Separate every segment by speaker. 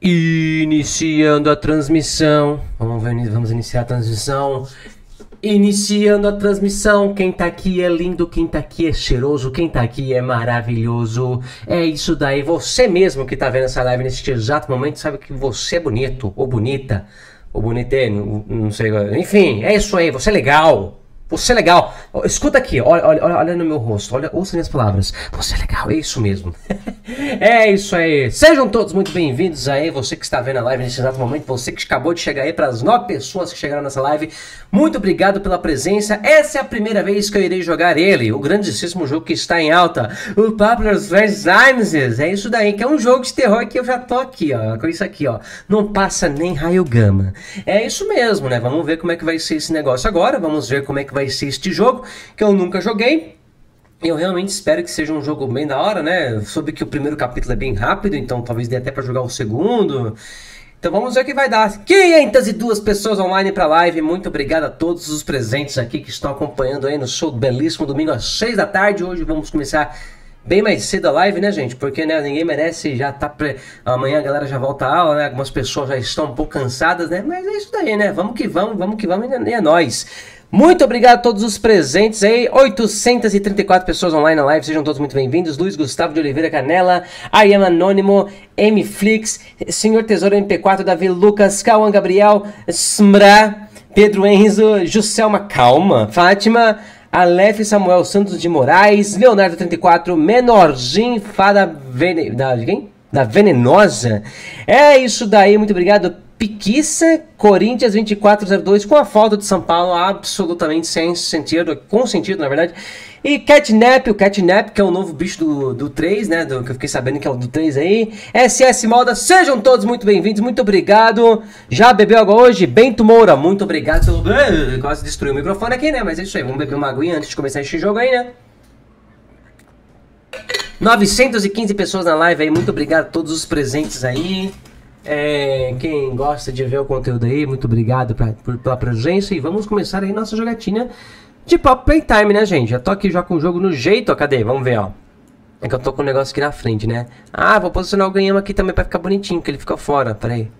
Speaker 1: Iniciando a transmissão. Vamos, ver, vamos iniciar a transmissão. Iniciando a transmissão. Quem tá aqui é lindo, quem tá aqui é cheiroso, quem tá aqui é maravilhoso. É isso daí. Você mesmo que tá vendo essa live neste exato momento sabe que você é bonito ou bonita. Ou bonitê, não, não sei. Enfim, é isso aí. Você é legal. Você é legal. Escuta aqui, olha, olha, olha no meu rosto, olha, ouça minhas palavras. Você é legal, é isso mesmo. é isso aí. Sejam todos muito bem-vindos aí, você que está vendo a live nesse exato momento, você que acabou de chegar aí, para as nove pessoas que chegaram nessa live, muito obrigado pela presença. Essa é a primeira vez que eu irei jogar ele, o grandíssimo jogo que está em alta, o Popular Times. É isso daí, que é um jogo de terror que eu já tô aqui, ó, com isso aqui, ó. Não passa nem raio gama. É isso mesmo, né? Vamos ver como é que vai ser esse negócio agora, vamos ver como é que vai ser este jogo, que eu nunca joguei. Eu realmente espero que seja um jogo bem da hora, né? Soube que o primeiro capítulo é bem rápido, então talvez dê até para jogar o segundo. Então vamos ver o que vai dar. 502 pessoas online para live. Muito obrigado a todos os presentes aqui que estão acompanhando aí no show do belíssimo domingo às 6 da tarde. Hoje vamos começar bem mais cedo a live, né, gente? Porque né, ninguém merece, já tá. Pre... Amanhã a galera já volta à aula, né? Algumas pessoas já estão um pouco cansadas, né? Mas é isso daí, né? Vamos que vamos, vamos que vamos e é nóis. Muito obrigado a todos os presentes aí. 834 pessoas online na live. Sejam todos muito bem-vindos. Luiz Gustavo de Oliveira Canela, I am Anônimo, Mflix, Senhor Tesouro MP4, Davi Lucas, Cauã Gabriel, Smra, Pedro Enzo, Juscelma Calma, Fátima, Aleph Samuel Santos de Moraes, Leonardo 34, Menorzinho, Fada Vene... da, quem? da Venenosa. É isso daí, muito obrigado. Piquiça, Corinthians 2402, com a falta de São Paulo, absolutamente sem sentido, com sentido, na verdade. E Catnap, o Catnap, que é o novo bicho do, do 3, né? Do, que eu fiquei sabendo que é o do 3 aí. SS Moda, sejam todos muito bem-vindos, muito obrigado. Já bebeu água hoje? Bento Moura, muito obrigado pelo. Quase destruiu o microfone aqui, né? Mas é isso aí, vamos beber uma aguinha antes de começar este jogo aí, né? 915 pessoas na live aí, muito obrigado a todos os presentes aí. É, quem gosta de ver o conteúdo aí, muito obrigado pra, por, pela presença e vamos começar aí nossa jogatina de Pop Playtime, né, gente? Já tô aqui já com o jogo no jeito, ó, cadê? Vamos ver, ó. É que eu tô com o negócio aqui na frente, né? Ah, vou posicionar o ganhama aqui também pra ficar bonitinho, que ele fica fora, peraí.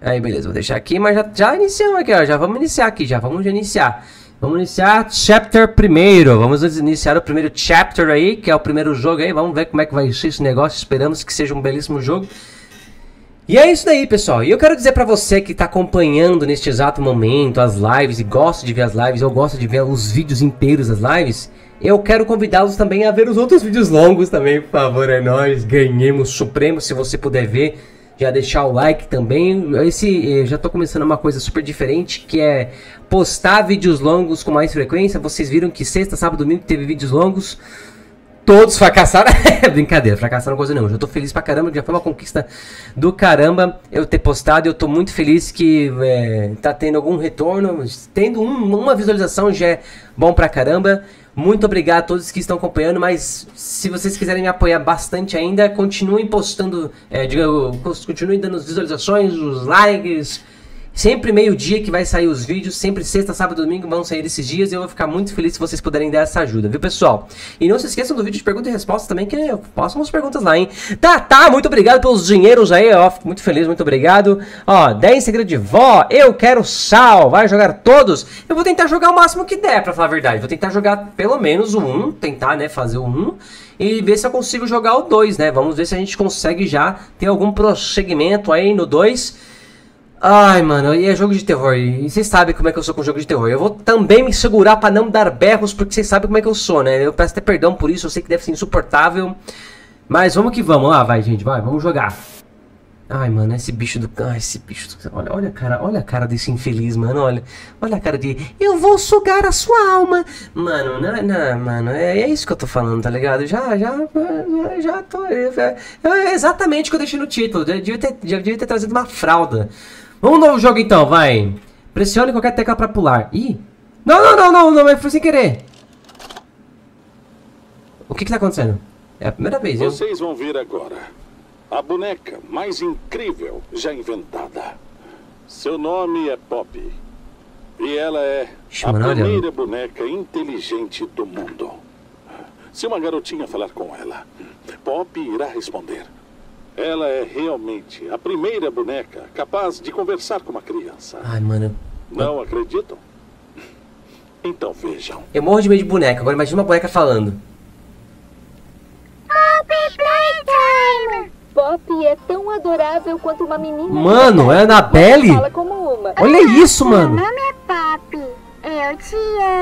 Speaker 1: Aí, beleza, vou deixar aqui, mas já, já iniciamos aqui, ó, já vamos iniciar aqui, já vamos iniciar. Vamos iniciar chapter primeiro, vamos iniciar o primeiro chapter aí, que é o primeiro jogo aí, vamos ver como é que vai ser esse negócio, esperamos que seja um belíssimo jogo. E é isso daí, pessoal. E eu quero dizer para você que está acompanhando neste exato momento as lives e gosta de ver as lives, ou gosta de ver os vídeos inteiros das lives, eu quero convidá-los também a ver os outros vídeos longos também, por favor, é nóis. Ganhemos Supremo, se você puder ver. Já deixar o like também. Esse eh, já tô começando uma coisa super diferente, que é postar vídeos longos com mais frequência. Vocês viram que sexta, sábado, domingo teve vídeos longos. Todos fracassaram. Brincadeira, fracassaram coisa não. Já tô feliz pra caramba, já foi uma conquista do caramba eu ter postado. Eu tô muito feliz que é, tá tendo algum retorno. Tendo um, uma visualização já é bom pra caramba. Muito obrigado a todos que estão acompanhando, mas se vocês quiserem me apoiar bastante ainda, continuem postando, é, diga, continuem dando as visualizações, os likes, Sempre meio-dia que vai sair os vídeos, sempre sexta, sábado e domingo vão sair esses dias e eu vou ficar muito feliz se vocês puderem dar essa ajuda, viu, pessoal? E não se esqueçam do vídeo de pergunta e resposta também, que eu posto umas perguntas lá, hein? Tá, tá, muito obrigado pelos dinheiros aí, ó, fico muito feliz, muito obrigado. Ó, 10 segredos de vó, eu quero sal, vai jogar todos? Eu vou tentar jogar o máximo que der, pra falar a verdade. Vou tentar jogar pelo menos o 1, tentar, né, fazer o 1 e ver se eu consigo jogar o 2, né? Vamos ver se a gente consegue já ter algum prosseguimento aí no 2. Ai, mano, e é jogo de terror. E vocês sabem como é que eu sou com jogo de terror. Eu vou também me segurar para não dar berros, porque vocês sabem como é que eu sou, né? Eu peço até perdão por isso, eu sei que deve ser insuportável. Mas vamos que vamos. Lá, vai, gente, vai, vamos jogar. Ai, mano, esse bicho do. Ai, esse bicho do. Olha, olha cara, olha a cara desse infeliz, mano. Olha, olha a cara de. Eu vou sugar a sua alma. Mano, não, não mano, é, é isso que eu tô falando, tá ligado? Já, já, já, já tô. É, é exatamente o que eu deixei no título. Eu devia ter, eu devia ter trazido uma fralda. Vamos no jogo então, vai. Pressione qualquer tecla pra pular. Ih! Não, não, não, não, não, foi sem querer. O que que tá acontecendo? É a primeira vez,
Speaker 2: eu... Vocês vão ver agora. A boneca mais incrível já inventada. Seu nome é Pop. E ela é a primeira boneca inteligente do mundo. Se uma garotinha falar com ela, Pop irá responder. Ela é realmente a primeira boneca capaz de conversar com uma criança.
Speaker 1: Ai, mano.
Speaker 2: Não acreditam? Então vejam.
Speaker 1: Eu morro de medo de boneca, agora imagina uma boneca falando.
Speaker 3: Pop Playtime! Pop é tão adorável quanto uma menina.
Speaker 1: Mano, é a Annabelle?
Speaker 3: Fala como uma.
Speaker 1: Olha isso, mano.
Speaker 3: Meu nome é Pop. Eu te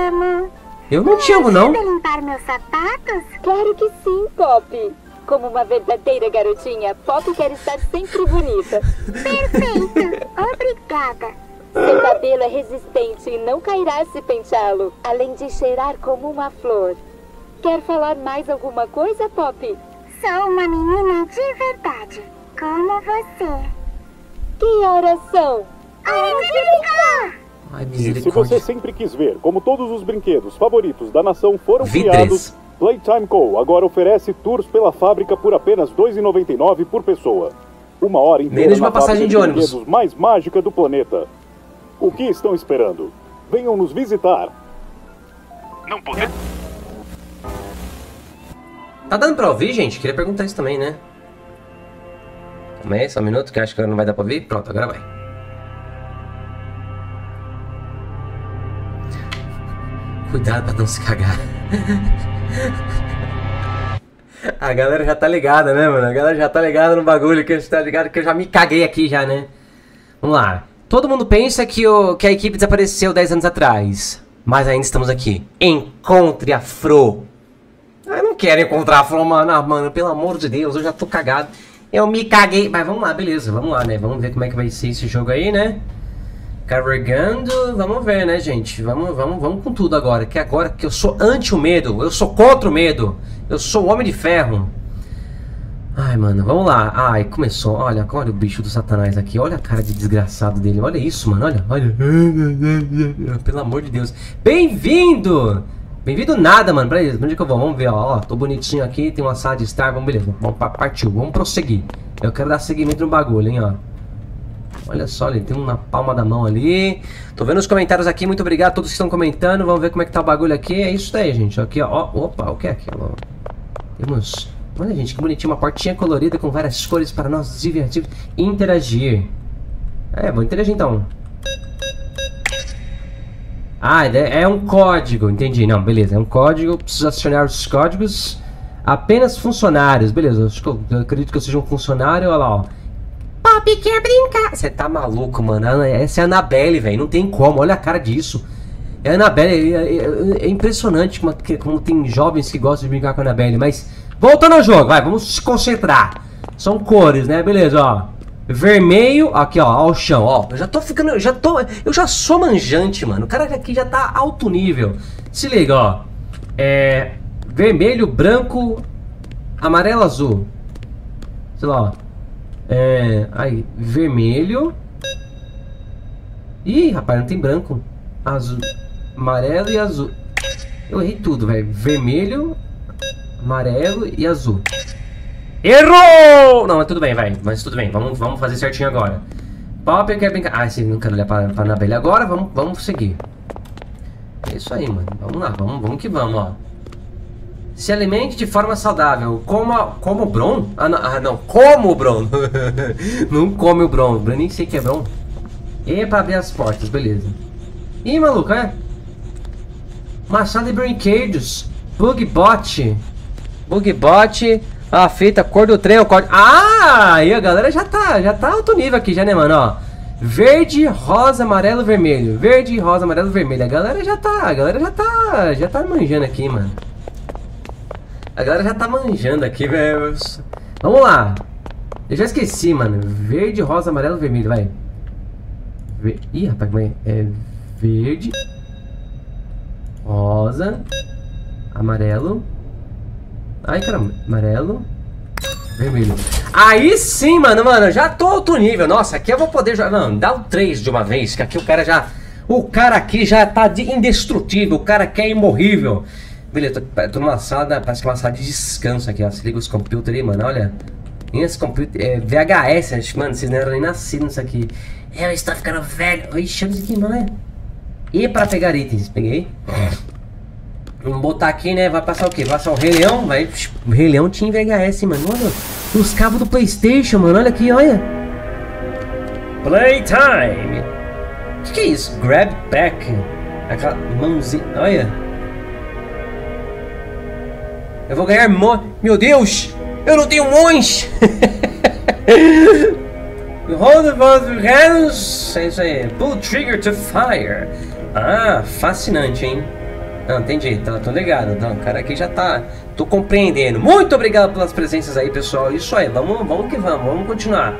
Speaker 3: amo.
Speaker 1: Eu não te amo, não.
Speaker 3: Sabe limpar meus sapatos? Claro que sim, Pop. Como uma verdadeira garotinha, Pop quer estar sempre bonita. Perfeito. Obrigada. Seu cabelo é resistente e não cairá se penteá-lo, além de cheirar como uma flor. Quer falar mais alguma coisa, Pop? Sou uma menina de verdade, como você. Que horas são? Angélica!
Speaker 1: Ai,
Speaker 4: E se você sempre quis ver como todos os brinquedos favoritos da nação foram
Speaker 1: Vi
Speaker 4: criados. Playtime Co. agora oferece tours pela fábrica por apenas R$ 2,99 por pessoa. Uma hora inteira
Speaker 1: Menos de uma passagem de ônibus.
Speaker 4: mais mágica do planeta. O que estão esperando? Venham nos visitar.
Speaker 5: Não podemos.
Speaker 1: Tá dando pra ouvir, gente? Queria perguntar isso também, né? Calma aí, só um minuto, que eu acho que não vai dar pra ouvir. Pronto, agora vai. Cuidado pra não se cagar. A galera já tá ligada, né, mano? A galera já tá ligada no bagulho, que tá ligado que eu já me caguei aqui já, né? Vamos lá. Todo mundo pensa que, o, que a equipe desapareceu 10 anos atrás. Mas ainda estamos aqui. Encontre a Fro. Eu não quero encontrar a Fro, mano. Ah, mano, pelo amor de Deus, eu já tô cagado. Eu me caguei. Mas vamos lá, beleza. Vamos lá, né? Vamos ver como é que vai ser esse jogo aí, né? Carregando. Vamos ver, né, gente? Vamos, vamos, vamos com tudo agora. Que agora que eu sou anti o medo. Eu sou contra o medo. Eu sou o homem de ferro. Ai, mano, vamos lá. Ai, começou. Olha, olha o bicho do satanás aqui. Olha a cara de desgraçado dele. Olha isso, mano. Olha, olha. Pelo amor de Deus. Bem-vindo! Bem-vindo nada, mano. Isso. Onde que eu vou? Vamos ver, ó. ó tô bonitinho aqui. Tem uma sala de estar. Vamos, beleza. Vamos, pa- partiu. Vamos prosseguir. Eu quero dar seguimento no bagulho, hein, ó. Olha só, ele tem um na palma da mão ali. Tô vendo os comentários aqui. Muito obrigado a todos que estão comentando. Vamos ver como é que tá o bagulho aqui. É isso daí, gente. Aqui, ó. Opa, o que é aquilo? Temos. Olha, gente, que bonitinho. Uma portinha colorida com várias cores para nós divertirmos e interagir. É, vou interagir então. Ah, é é um código, entendi. Não, beleza, é um código. Preciso acionar os códigos. Apenas funcionários, beleza. Eu acredito que eu seja um funcionário. Olha lá, ó. Pop quer brincar. Você tá maluco, mano. Essa é a Annabelle, velho. Não tem como. Olha a cara disso. É a Annabelle. É, é- é impressionante como, como tem jovens que gostam de brincar com a Annabelle. Mas, voltando ao jogo, vai. Vamos se concentrar. São cores, né? Beleza, ó. Vermelho, aqui ó, ao chão, ó. Eu já tô ficando, eu já tô, eu já sou manjante, mano. O cara aqui já tá alto nível. Se liga, ó. É vermelho, branco, amarelo, azul. Sei lá, ó. É, aí, vermelho. Ih, rapaz, não tem branco. Azul, amarelo e azul. Eu errei tudo, velho. Vermelho, amarelo e azul. Errou! Não, mas tudo bem, vai. Mas tudo bem, vamos, vamos fazer certinho agora. Pop quer brincar. Ah, sim, não quero olhar pra, pra Anabelle agora. Vamos, vamos seguir. É isso aí, mano. Vamos lá, vamos, vamos que vamos, ó. Se alimente de forma saudável. Coma, como o Bron? Ah, não, ah, não. Como o Bron. não come o Bron. Eu nem sei que é Bron. E pra abrir as portas, beleza. Ih, maluco, é? Machado de brinquedos. Bugbot. Bugbot. A fita, cor do trem, o código. Ah! E a galera já tá, já tá alto nível aqui, já, né, mano? Ó. Verde, rosa, amarelo, vermelho. Verde, rosa, amarelo, vermelho. A galera já tá, a galera já tá, já tá manjando aqui, mano. A galera já tá manjando aqui, velho. Vamos lá. Eu já esqueci, mano. Verde, rosa, amarelo, vermelho, vai. Ver... Ih, rapaz, como é? É verde, rosa, amarelo. Ai, caramba, amarelo, vermelho. Aí sim, mano, mano, já tô alto nível. Nossa, aqui eu vou poder jogar. Não, dá o 3 de uma vez, que aqui o cara já. O cara aqui já tá de indestrutível, o cara que é imorrível. Beleza, tô, tô numa sala, parece que é uma sala de descanso aqui, ó. Se liga os computers aí, mano, olha. Nem esse computer, é VHS, acho que, mano, vocês não eram nem nascidos nisso aqui. Eu estou ficando velho. Ixi, olha isso aqui, mano. é. E para pegar itens, peguei. Vamos botar aqui, né? Vai passar o quê? Vai passar o Rei Leão? Vai... O Rei Leão tinha VHS, mano. Olha, os cabos do Playstation, mano. Olha aqui, olha. Playtime. O que, que é isso? Grab back. Aquela mãozinha. Olha. Eu vou ganhar mo... Meu Deus! Eu não tenho mãos! Hold both hands. É isso aí. Pull trigger to fire. Ah, fascinante, hein? Não, entendi, tá, tô ligado. O cara aqui já tá. Tô compreendendo. Muito obrigado pelas presenças aí, pessoal. Isso aí, vamos, vamos que vamos, vamos continuar.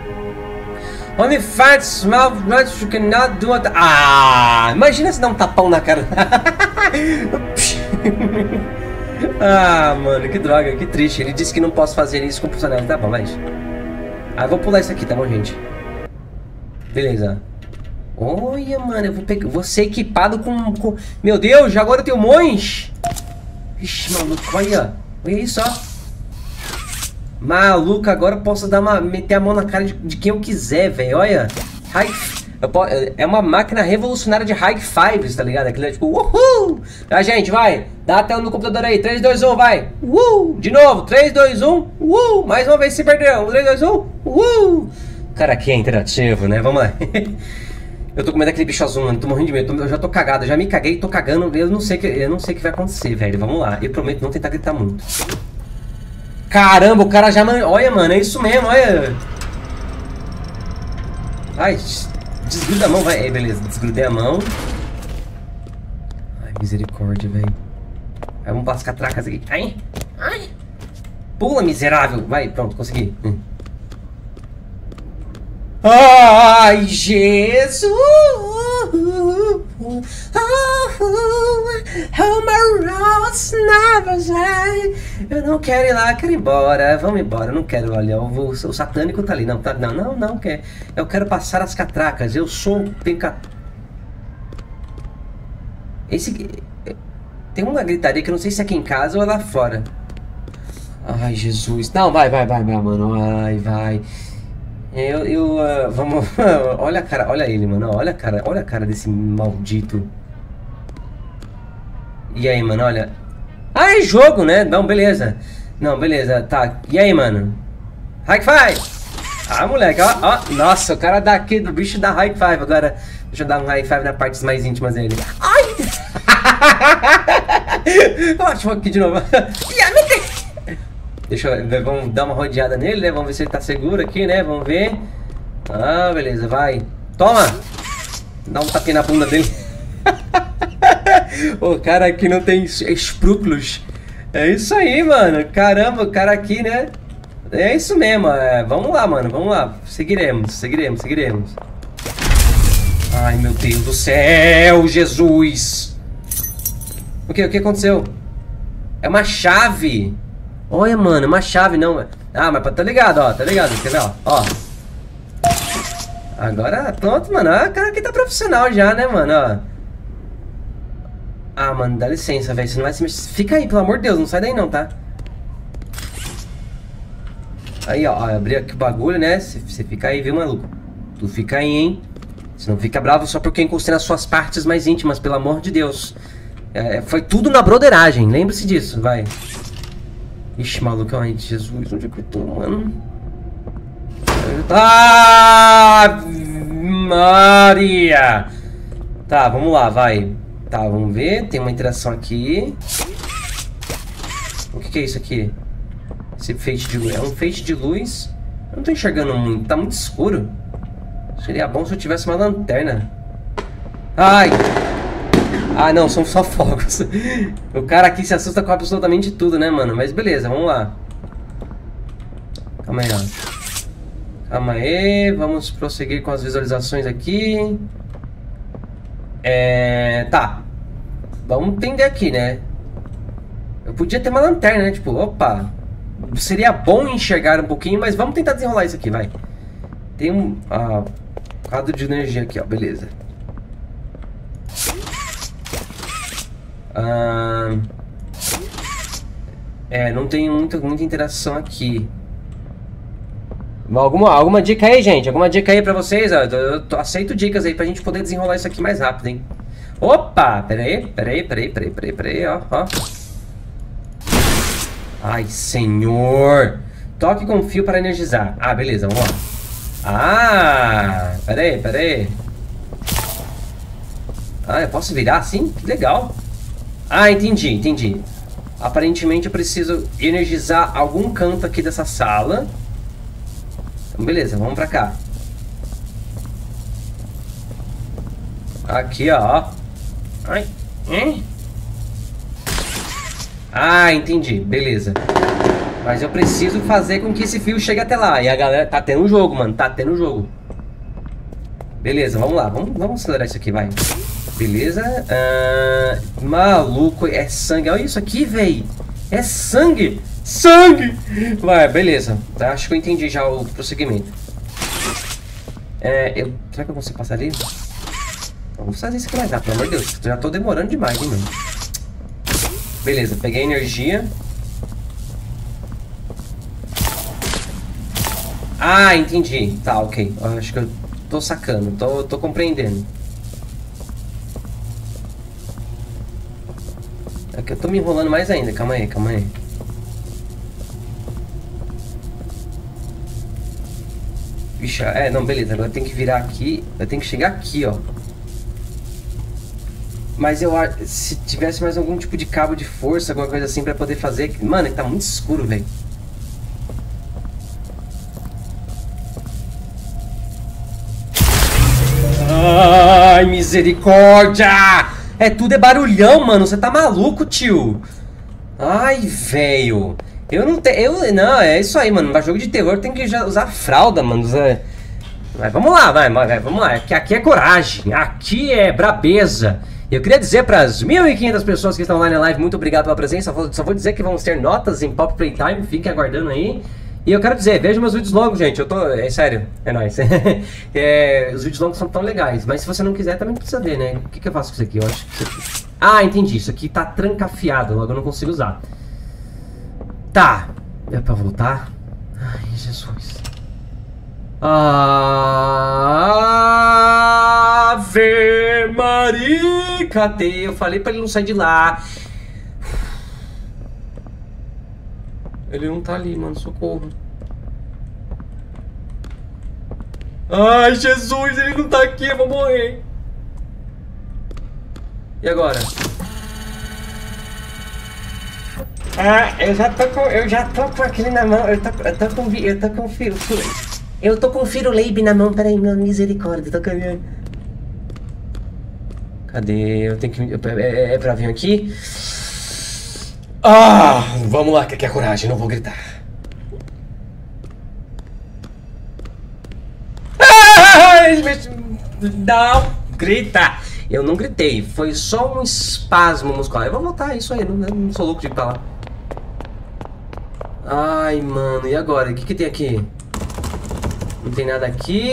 Speaker 1: Only fat smell nuts you cannot do it. Ah, imagina se dar um tapão na cara. ah, mano, que droga, que triste. Ele disse que não posso fazer isso com o funcionário. Tá bom, mas. Ah, vou pular isso aqui, tá bom, gente? Beleza. Olha, mano, eu vou, pegar, vou ser equipado com, com... Meu Deus, agora eu tenho monge. Ixi, maluco, olha. Olha isso, ó. Maluco, agora eu posso dar uma, meter a mão na cara de, de quem eu quiser, velho. Olha. Posso, é uma máquina revolucionária de high fives, tá ligado? Aquilo é tipo, uhul! A gente, vai. Dá a tela no computador aí. 3, 2, 1, vai. Uhul! De novo. 3, 2, 1. Uhul! Mais uma vez se perdeu. 3, 2, 1. Uhul! Cara, aqui é interativo, né? Vamos lá. Eu tô com medo daquele bicho azul, mano. Tô morrendo de medo. Eu já tô cagado. Já me caguei, tô cagando. Eu não sei que, eu não sei o que vai acontecer, velho. Vamos lá. Eu prometo não tentar gritar muito. Caramba, o cara já... Olha, mano. É isso mesmo, olha. Ai, desgruda a mão, vai. Aí, beleza. Desgrudei a mão. Ai, misericórdia, velho. Vamos para as catracas aqui. Ai. Ai. Pula, miserável. Vai, pronto, consegui. Hum. Ai, Jesus! Eu não quero ir lá, quero ir embora. Vamos embora, eu não quero. Olha, o, o satânico tá ali. Não, tá, não, não, não quer. Eu quero passar as catracas. Eu sou penca. Esse. Tem uma gritaria que eu não sei se é aqui em casa ou é lá fora. Ai, Jesus. Não, vai, vai, vai, meu mano. Ai, vai. Eu, eu uh, vamos, olha a cara, olha ele, mano, olha a cara, olha a cara desse maldito. E aí, mano, olha. Ah, é jogo, né? Não, beleza. Não, beleza, tá. E aí, mano? High five! Ah, moleque, ó, ó. Nossa, o cara daqui do bicho dá high five. Agora, deixa eu dar um high five nas partes mais íntimas dele. Ai! Ótimo aqui de novo. Yeah, Deixa eu vamos dar uma rodeada nele, né? Vamos ver se ele tá seguro aqui, né? Vamos ver. Ah, beleza, vai. Toma! Dá um tapinha na bunda dele. o cara aqui não tem escrúpulos. É isso aí, mano. Caramba, o cara aqui, né? É isso mesmo. É. Vamos lá, mano. Vamos lá. Seguiremos, seguiremos, seguiremos. Ai, meu Deus do céu, Jesus. O que? O que aconteceu? É uma chave. Olha, mano, uma chave não. Ah, mas tá ligado, ó, tá ligado, quer ver, ó, ó. Agora, pronto, mano, o cara aqui tá profissional já, né, mano, ó. Ah, mano, dá licença, velho, você não vai se mexer. Fica aí, pelo amor de Deus, não sai daí não, tá? Aí, ó, abri aqui o bagulho, né, você fica aí, viu, maluco? Tu fica aí, hein? Você não fica bravo só porque eu encostei nas suas partes mais íntimas, pelo amor de Deus. É, foi tudo na broderagem, lembre-se disso, vai. Ixi, maluco, ai, Jesus, onde é que eu tô, mano? Ah, Maria! Tá, vamos lá, vai. Tá, vamos ver, tem uma interação aqui. O que, que é isso aqui? Esse feixe de luz. É um feixe de luz. Eu não tô enxergando muito, tá muito escuro. Seria bom se eu tivesse uma lanterna. Ai! Ah, não, são só fogos. o cara aqui se assusta com absolutamente tudo, né, mano? Mas beleza, vamos lá. Calma aí, ó. Calma aí, vamos prosseguir com as visualizações aqui. É... Tá. Vamos entender aqui, né? Eu podia ter uma lanterna, né? Tipo, opa. Seria bom enxergar um pouquinho, mas vamos tentar desenrolar isso aqui, vai. Tem um... Ah, quadro de energia aqui, ó. Beleza. Ah, é, não tem muita, muita interação aqui. Alguma, alguma dica aí, gente? Alguma dica aí pra vocês? Eu, eu, eu aceito dicas aí pra gente poder desenrolar isso aqui mais rápido, hein? Opa, peraí, peraí, peraí, peraí, peraí, peraí, ó, ó. Ai, senhor. Toque com fio para energizar. Ah, beleza, vamos lá. Ah, peraí, peraí. Ah, eu posso virar assim? Que legal. Ah, entendi, entendi. Aparentemente eu preciso energizar algum canto aqui dessa sala. Então, beleza, vamos pra cá. Aqui, ó. Ai. Hein? Ah, entendi. Beleza. Mas eu preciso fazer com que esse fio chegue até lá. E a galera... Tá tendo um jogo, mano. Tá tendo um jogo. Beleza, vamos lá. Vamos, vamos acelerar isso aqui, vai. Beleza. Uh, maluco, é sangue. Olha isso aqui, velho. É sangue. Sangue! Vai, beleza. Acho que eu entendi já o prosseguimento. É, eu... Será que eu consigo passar ali? Vamos fazer isso aqui mais rápido, pelo amor de Deus. Já tô demorando demais, hein, mano. Beleza, peguei energia. Ah, entendi. Tá, ok. Acho que eu tô sacando, tô, tô compreendendo. Eu tô me enrolando mais ainda. Calma aí, calma aí. Vixe, é, não, beleza. Agora tem que virar aqui. Eu tenho que chegar aqui, ó. Mas eu. Se tivesse mais algum tipo de cabo de força, alguma coisa assim pra poder fazer. Mano, tá muito escuro, velho. Ai, misericórdia! É tudo é barulhão, mano. Você tá maluco, tio? Ai, velho. Eu não tenho. Eu, não, é isso aí, mano. Pra jogo de terror tem que usar fralda, mano. Mas vamos lá, vai, vai, vamos lá. Aqui, aqui é coragem. Aqui é brabeza. Eu queria dizer para as 1.500 pessoas que estão lá na live, muito obrigado pela presença. Só vou dizer que vamos ter notas em Pop Playtime, fiquem aguardando aí. E eu quero dizer, vejam meus vídeos longos, gente. Eu tô. É sério, é nóis. é, os vídeos longos são tão legais. Mas se você não quiser, também precisa ver, né? O que, que eu faço com isso aqui? Eu acho que isso aqui... Ah, entendi. Isso aqui tá trancafiado, logo eu não consigo usar. Tá. É pra voltar? Ai, Jesus. Ave Maria! Cadê? Eu falei pra ele não sair de lá. Ele não tá ali, mano. Socorro. Ai, Jesus, ele não tá aqui, eu vou morrer. E agora? Ah, eu já tô com, eu já tô com aquele na mão. Eu tô, eu tô com, eu tô com fio. Eu tô com o Firuleib na mão, peraí, meu misericórdia, tô caminhando. Cadê? Eu tenho que. É, é, é pra vir aqui? Ah! Vamos lá, que aqui é coragem, não vou gritar. Não, grita! Eu não gritei, foi só um espasmo muscular. Eu vou voltar, isso aí, não, não sou louco de ir pra lá. Ai, mano, e agora? O que, que tem aqui? Não tem nada aqui.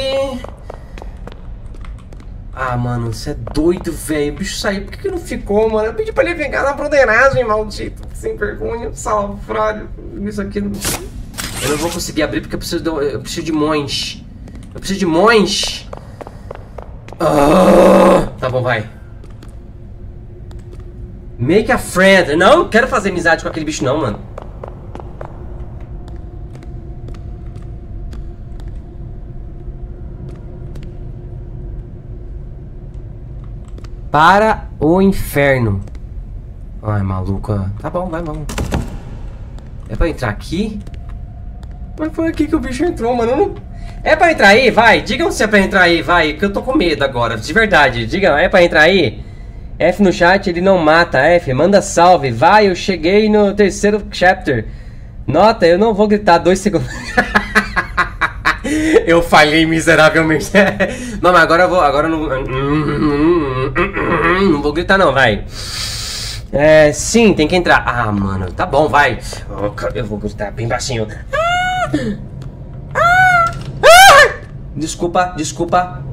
Speaker 1: Ah, mano, você é doido, velho. O bicho saiu. Por que, que não ficou, mano? Eu pedi pra ele ficar na broderagem, maldito. Sem vergonha, salafrário. Isso aqui não... Eu não vou conseguir abrir porque eu preciso de, eu preciso de. Eu preciso de monge. Ah, tá bom, vai. Make a friend. Não, quero fazer amizade com aquele bicho não, mano. Para o inferno. Ai, maluco. Tá bom, vai, vamos. É pra entrar aqui? Mas foi aqui que o bicho entrou, mano. É pra entrar aí? Vai. Digam se é pra entrar aí, vai. Porque eu tô com medo agora. De verdade. Digam, é pra entrar aí? F no chat, ele não mata. F, manda salve. Vai, eu cheguei no terceiro chapter. Nota, eu não vou gritar dois segundos. Eu falhei miseravelmente. não, mas agora eu vou. Agora eu não. Não vou gritar, não, vai. É, sim, tem que entrar. Ah, mano, tá bom, vai. Eu vou gritar bem baixinho. Desculpa, desculpa.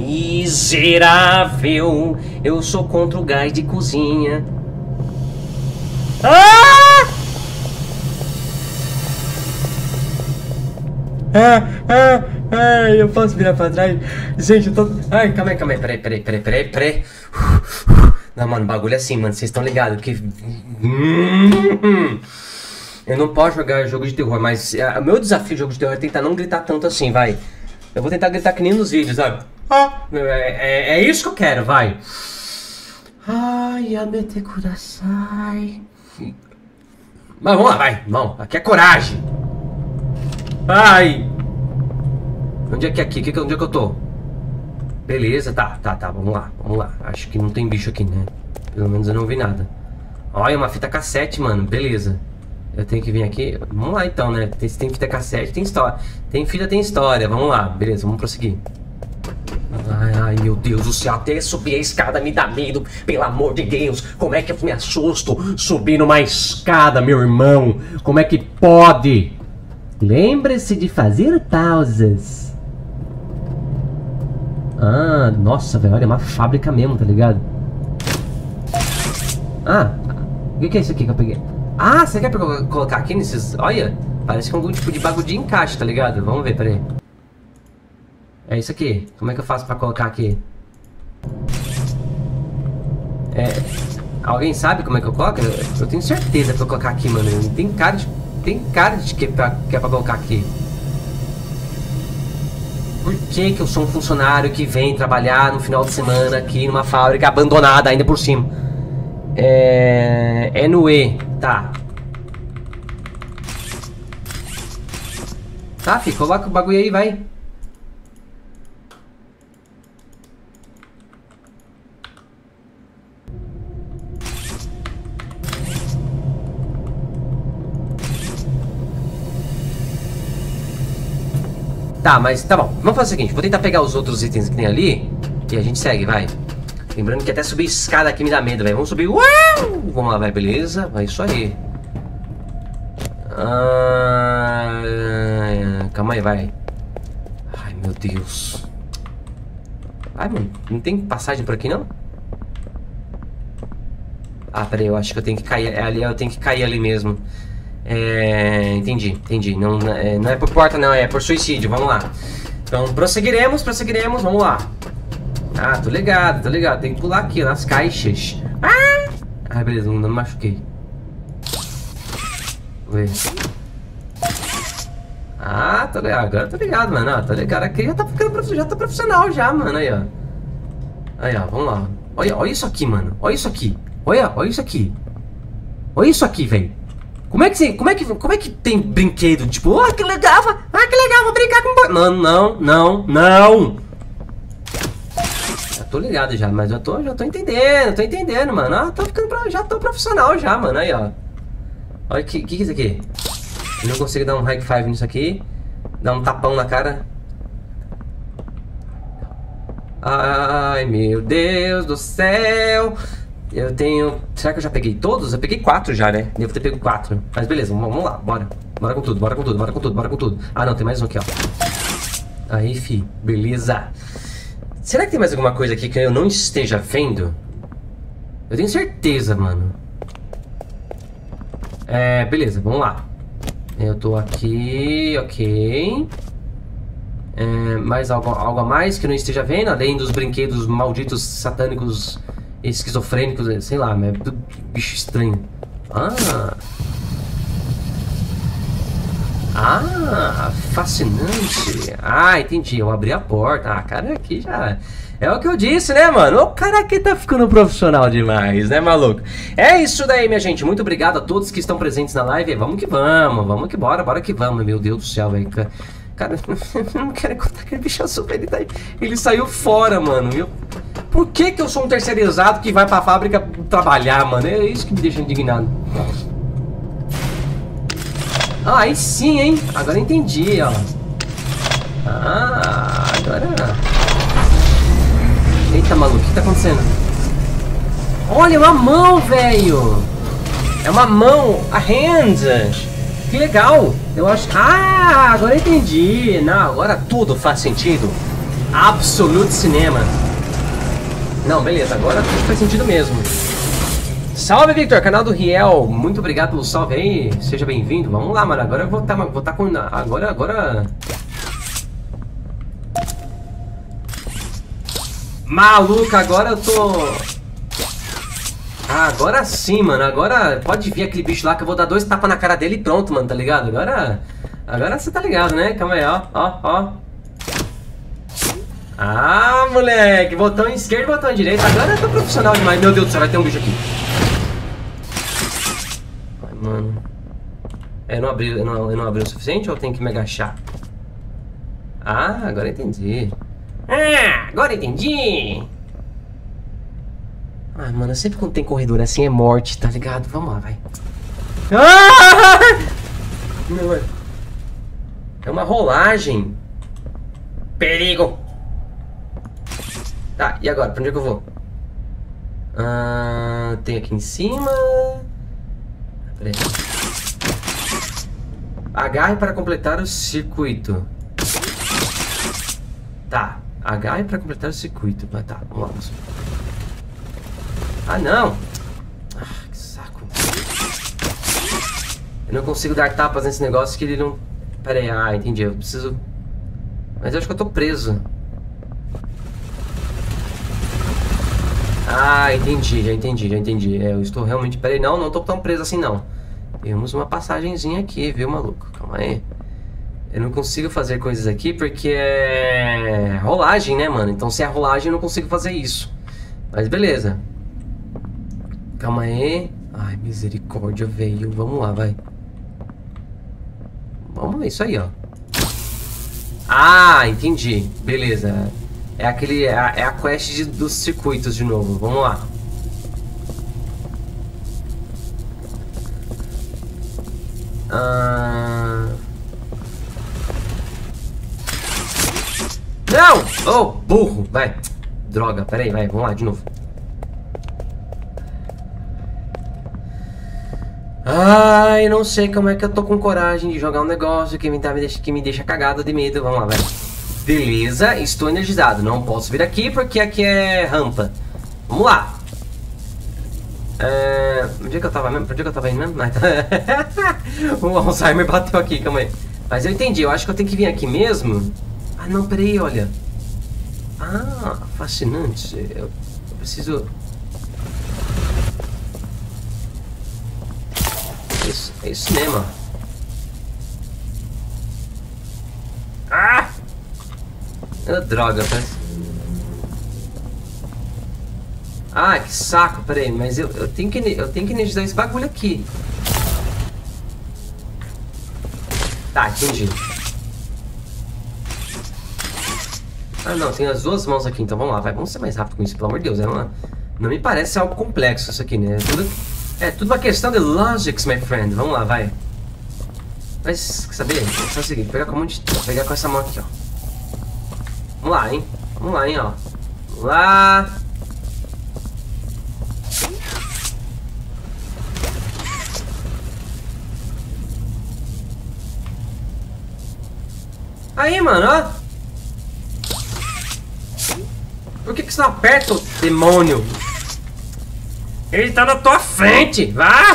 Speaker 1: Miserável, eu sou contra o gás de cozinha. Ah! Ah, ah, ah, eu posso virar pra trás? Gente, eu tô. Ai, calma aí, calma aí. Peraí, peraí, peraí, peraí, peraí. Não, mano, bagulho é assim, mano. Vocês estão ligados que. Eu não posso jogar jogo de terror, mas o meu desafio de jogo de terror é tentar não gritar tanto assim, vai. Eu vou tentar gritar que nem nos vídeos, sabe? Ah, é, é, é isso que eu quero, vai. Ai, a mete sai. Mas vamos lá, vai. Vamos. Aqui é coragem. Ai. Onde é que é aqui? Onde é que eu tô? Beleza, tá, tá, tá. Vamos lá, vamos lá. Acho que não tem bicho aqui, né? Pelo menos eu não vi nada. Olha, uma fita cassete, mano. Beleza. Eu tenho que vir aqui. Vamos lá então, né? Tem, tem fita cassete, tem história. Tem fita, tem história. Vamos lá. Beleza, vamos prosseguir. Ai, ai, meu Deus do céu, até subir a escada me dá medo, pelo amor de Deus. Como é que eu me assusto subindo uma escada, meu irmão? Como é que pode? Lembre-se de fazer pausas. Ah, nossa, velho, olha, é uma fábrica mesmo, tá ligado? Ah, o que é isso aqui que eu peguei? Ah, você quer colocar aqui nesses... Olha, parece que é algum tipo de bagulho de encaixe, tá ligado? Vamos ver, peraí. É isso aqui. Como é que eu faço pra colocar aqui? É... Alguém sabe como é que eu coloco? Eu, eu tenho certeza pra eu colocar aqui, mano. Tem cara de... Tem cara de que é pra, que é pra colocar aqui. Por que que eu sou um funcionário que vem trabalhar no final de semana aqui numa fábrica abandonada ainda por cima? É... É no E. Tá. Tá, fi. Coloca o bagulho aí, vai. Tá, mas tá bom. Vamos fazer o seguinte, vou tentar pegar os outros itens que tem ali e a gente segue, vai. Lembrando que até subir escada aqui me dá medo, velho. Vamos subir. Uau! Vamos lá, vai, beleza. Vai isso aí. Ah, calma aí, vai. Ai, meu Deus. Ai, mano, não tem passagem por aqui, não? Ah, peraí, eu acho que eu tenho que cair é ali, eu tenho que cair ali mesmo. É, entendi, entendi. Não, é, não é por porta, não, é por suicídio. Vamos lá. Então, prosseguiremos, prosseguiremos. Vamos lá. Ah, tô ligado, tô ligado. Tem que pular aqui, nas caixas. Ah! Ah, beleza, não, me machuquei. Vê. Ah, tô ligado. Agora tô ligado, mano. Ah, tô ligado. Aqui já tá ficando já tá profissional já, mano. Aí, ó. Aí, ó. Vamos lá. Olha, olha isso aqui, mano. Olha isso aqui. Olha, olha isso aqui. Olha isso aqui, velho. Como é que como é que, como é que tem brinquedo tipo, ah, que legal, ah, que legal, vou brincar com Não, não, não, não. Tô ligado já, mas já tô, já tô entendendo, tô entendendo, mano. Ah, tô ficando, pra, já tô profissional já, mano. Aí, ó. Olha que que é isso aqui. Eu não consigo dar um high five nisso aqui. Dar um tapão na cara. Ai, meu Deus do céu. Eu tenho. Será que eu já peguei todos? Eu peguei quatro já, né? Devo ter pego quatro. Mas beleza, vamos lá, bora. Bora com tudo, bora com tudo, bora com tudo, bora com tudo. Ah, não, tem mais um aqui, ó. Aí, fi, beleza. Será que tem mais alguma coisa aqui que eu não esteja vendo? Eu tenho certeza, mano. É, beleza, vamos lá. Eu tô aqui, ok. É, mais algo, algo a mais que eu não esteja vendo, além dos brinquedos malditos satânicos esquizofrênicos, sei lá, é bicho estranho. Ah. Ah, fascinante. Ah, entendi. Eu abri a porta. Ah, cara, aqui já. É o que eu disse, né, mano? O cara aqui tá ficando profissional demais, né, maluco? É isso daí, minha gente. Muito obrigado a todos que estão presentes na live. Vamos que vamos, vamos que bora, bora que vamos. Meu Deus do céu, velho. Cara, eu não quero contar aquele bicho azul, ele, tá, ele saiu fora, mano. Eu, por que que eu sou um terceirizado que vai pra fábrica trabalhar, mano? É isso que me deixa indignado. Ah, aí sim, hein? Agora entendi, ó. Ah, agora... Eita, maluco, o que tá acontecendo? Olha, é uma mão, velho! É uma mão, a hand! Que legal! Eu acho... Ah, agora entendi! Não, agora tudo faz sentido. Absolute cinema. Não, beleza, agora tudo faz sentido mesmo. Salve, Victor, canal do Riel. Muito obrigado pelo salve aí. Seja bem-vindo. Vamos lá, mano. Agora eu vou estar tá, vou tá com. Agora, agora. Maluca, agora eu tô. Ah, agora sim, mano. Agora pode vir aquele bicho lá que eu vou dar dois tapas na cara dele e pronto, mano, tá ligado? Agora. Agora você tá ligado, né? Calma aí, ó, ó, ó. Ah, moleque, botão esquerdo botão direito. Agora eu tô profissional demais. Meu Deus do céu, vai ter um bicho aqui. Mano. É, eu não abri, eu não, eu não abri o suficiente ou tenho que me agachar? Ah, agora entendi. Ah, agora entendi. Ah, mano, sempre quando tem corredor assim é morte, tá ligado? Vamos lá, vai. Ah! Não, é... é uma rolagem. Perigo. Tá, e agora? Pra onde é que eu vou? Ah, tem aqui em cima. Agarre para completar o circuito. Tá. Agarre para completar o circuito. Mas tá, vamos. Ah, não! Ah, que saco. Eu não consigo dar tapas nesse negócio que ele não... Pera aí, ah, entendi. Eu preciso... Mas eu acho que eu tô preso. Ah, entendi, já entendi, já entendi. É, eu estou realmente... Pera aí, não, não tô tão preso assim, não. Temos uma passagenzinha aqui, viu, maluco? Calma aí. Eu não consigo fazer coisas aqui porque é rolagem, né, mano? Então se é rolagem eu não consigo fazer isso. Mas beleza. Calma aí. Ai, misericórdia, veio. Vamos lá, vai. Vamos, isso aí, ó. Ah, entendi. Beleza. É aquele. É a, é a quest de, dos circuitos de novo. Vamos lá. Ah... Não! Oh, burro! Vai. Droga, peraí, vai. Vamos lá, de novo. Ai, não sei como é que eu tô com coragem de jogar um negócio que me, tá, me, deixa, que me deixa cagado de medo. Vamos lá, velho. Beleza, estou energizado. Não posso vir aqui porque aqui é rampa. Vamos lá. É... Onde é que eu tava mesmo? Pra onde é que eu tava indo mesmo? o Alzheimer bateu aqui, calma aí. Mas eu entendi, eu acho que eu tenho que vir aqui mesmo. Ah, não, peraí, olha. Ah, fascinante. Eu, eu preciso isso, é isso mesmo. Ah! É droga, parece. Ah, que saco, peraí, mas eu, eu, tenho que, eu tenho que energizar esse bagulho aqui. Tá, entendi. Ah não, tem as duas mãos aqui, então vamos lá, vai, vamos ser mais rápido com isso, pelo amor de Deus. É uma, não me parece algo complexo isso aqui, né? Tudo, é tudo uma questão de logics, my friend. Vamos lá, vai. Mas, quer saber? Vou o seguinte, pegar com, um monte, pegar com essa mão aqui, ó. Vamos lá, hein? Vamos lá, hein, ó. Vamos lá. Aí, mano, ó. Por que, que você não aperta, demônio? Ele tá na tua frente! Vá!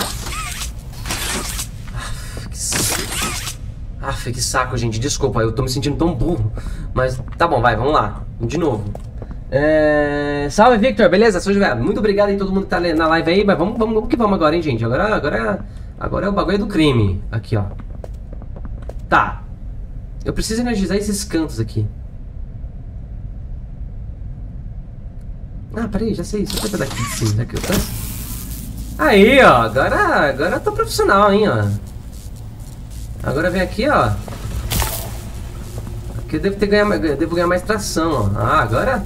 Speaker 1: Aff, que saco, gente. Desculpa, eu tô me sentindo tão burro. Mas tá bom, vai, vamos lá. De novo. É... Salve, Victor, beleza? Sou José. Muito obrigado aí todo mundo que tá na live aí. Mas vamos, vamos, vamos que vamos agora, hein, gente. Agora, agora, agora é o bagulho do crime. Aqui, ó. Tá. Eu preciso energizar esses cantos aqui. Ah, peraí, já sei. Deixa eu daqui sim, daqui eu tô... Aí, ó. Agora, agora eu tô profissional, hein, ó. Agora vem aqui, ó. Aqui eu devo, ter ganhar, devo ganhar mais tração, ó. Ah, agora...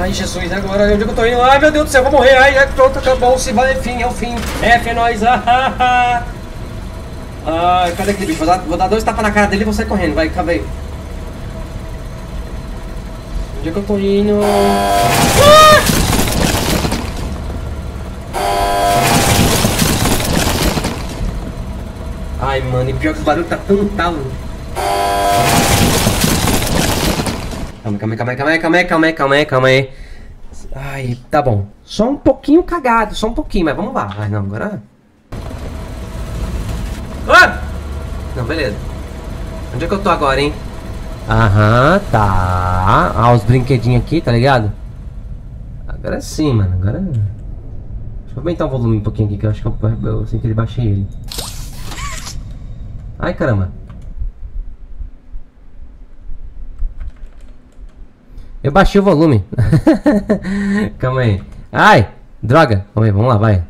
Speaker 1: Ai, Jesus, agora onde eu tô indo? Ai, meu Deus do céu, vou morrer. Ai, pronto, acabou. Se vai, fim, é o fim. F é nóis. Ai, cadê aquele bicho? Vou dar, vou dar dois tapas na cara dele e vou sair correndo. Vai, acabei. Onde é que eu tô indo? Ah! Ai, mano, e pior que o barulho tá tão talo. Calma, aí, calma, calma, calma, calma, calma, calma, calma aí. Ai, tá bom. Só um pouquinho cagado, só um pouquinho, mas vamos lá. Ai, não, agora... Ah! Não, beleza. Onde é que eu tô agora, hein? Aham, tá. Ah, os brinquedinhos aqui, tá ligado? Agora sim, mano. Agora... Deixa eu aumentar o volume um pouquinho aqui, que eu acho que eu, eu, eu, eu sei que ele baixei ele. Ai, caramba. Eu baixei o volume. Calma aí. Ai, droga. Calma aí, vamos lá, vai.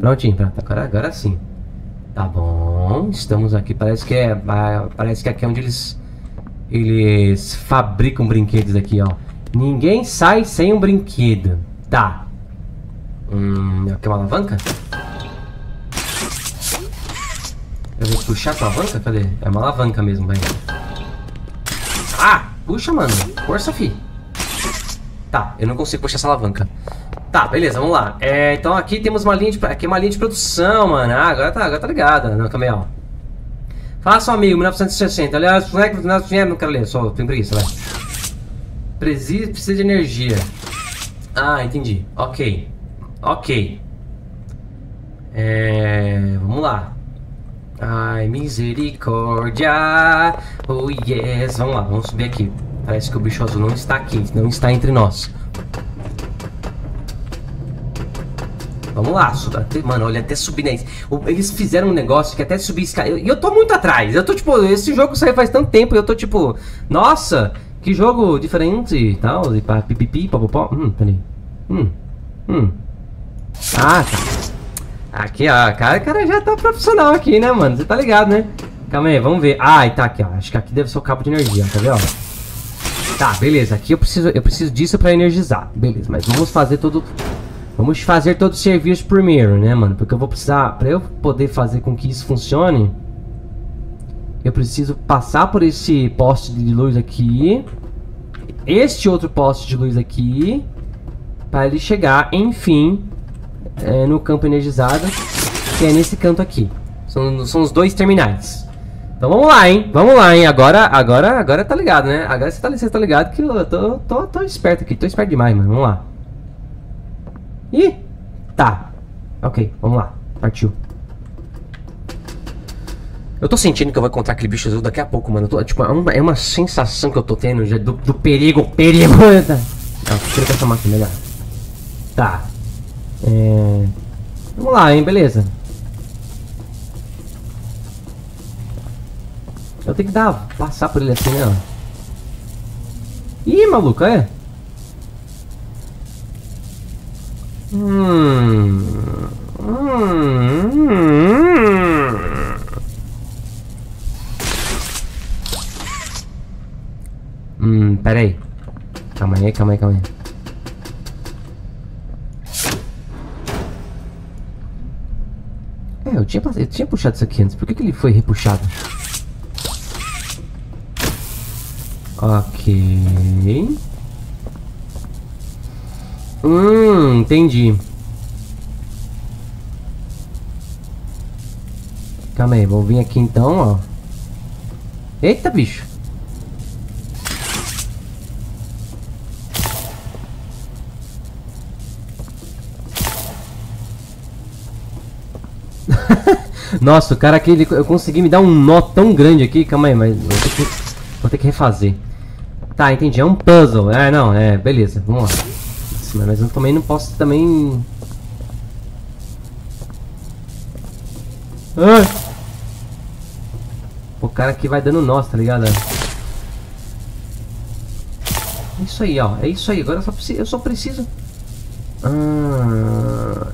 Speaker 1: Prontinho, pronto. Agora, agora sim. Tá bom. Estamos aqui. Parece que é. Parece que aqui é onde eles. Eles fabricam brinquedos aqui, ó. Ninguém sai sem um brinquedo. Tá. Hum. Aqui é uma alavanca? Eu vou puxar com a alavanca? Cadê? É uma alavanca mesmo, vai. Puxa, mano. Força, fi. Tá, eu não consigo puxar essa alavanca. Tá, beleza, vamos lá. É, então aqui temos uma linha de... Aqui é uma linha de produção, mano. Ah, agora tá, agora tá ligado. Não, calma aí, ó. Faça um amigo, 1960. Aliás, não é que não quero ler, só tem preguiça, vai. Precisa, precisa de energia. Ah, entendi. Ok. Ok. É... Vamos lá. Ai, misericórdia. Oh, yes. Vamos lá, vamos subir aqui. Parece que o bicho azul não está aqui, não está entre nós. Vamos lá, até, mano, olha, até subir né? Eles fizeram um negócio que até subir escada. E eu, tô muito atrás. Eu tô tipo, esse jogo saiu faz tanto tempo e eu tô tipo, nossa, que jogo diferente e tal. E pipipi, popopó. Hum, peraí. Hum, hum. Ah, tá. Aqui, ó, cara, cara já tá profissional aqui, né, mano? Você tá ligado, né? Calma aí, vamos ver. Ah, tá aqui, ó. Acho que aqui deve ser o cabo de energia, tá vendo? Tá, beleza. Aqui eu preciso, eu preciso disso pra energizar. Beleza, mas vamos fazer todo... Vamos fazer todo o serviço primeiro, né, mano? Porque eu vou precisar... Pra eu poder fazer com que isso funcione... Eu preciso passar por esse poste de luz aqui. Este outro poste de luz aqui. Para ele chegar, enfim, é, no campo energizado, que é nesse canto aqui. São, são os dois terminais. Então vamos lá, hein? Vamos lá, hein? Agora, agora, agora tá ligado, né? Agora você tá, você tá ligado que eu tô, tô, tô esperto aqui. Tô esperto demais, mano. Vamos lá. Ih! Tá. Ok, vamos lá. Partiu. Eu tô sentindo que eu vou encontrar aquele bicho azul daqui a pouco, mano. Tô, tipo, é uma, é uma sensação que eu tô tendo já do, do perigo. Perigo! Não, tira com essa máquina, melhor. Tá. É... Vamos lá, hein? Beleza. Eu tenho que dar, passar por ele assim, né? Ih, maluco, é? Hum. Hum. hum. Hum, peraí. Calma aí, calma aí, calma aí. Eu tinha, eu tinha puxado isso aqui antes. Por que, que ele foi repuxado? Ok. Hum, entendi. Calma aí, vou vir aqui então, ó. Eita, bicho. Nossa, o cara aqui, ele, eu consegui me dar um nó tão grande aqui. Calma aí, mas vou ter que, vou ter que refazer. Tá, entendi. É um puzzle. É, não, é, beleza. Vamos lá. Mas eu também não posso também... Ah! O cara aqui vai dando nó, tá ligado? É isso aí, ó. É isso aí. Agora eu só preciso... Eu só preciso... Ah...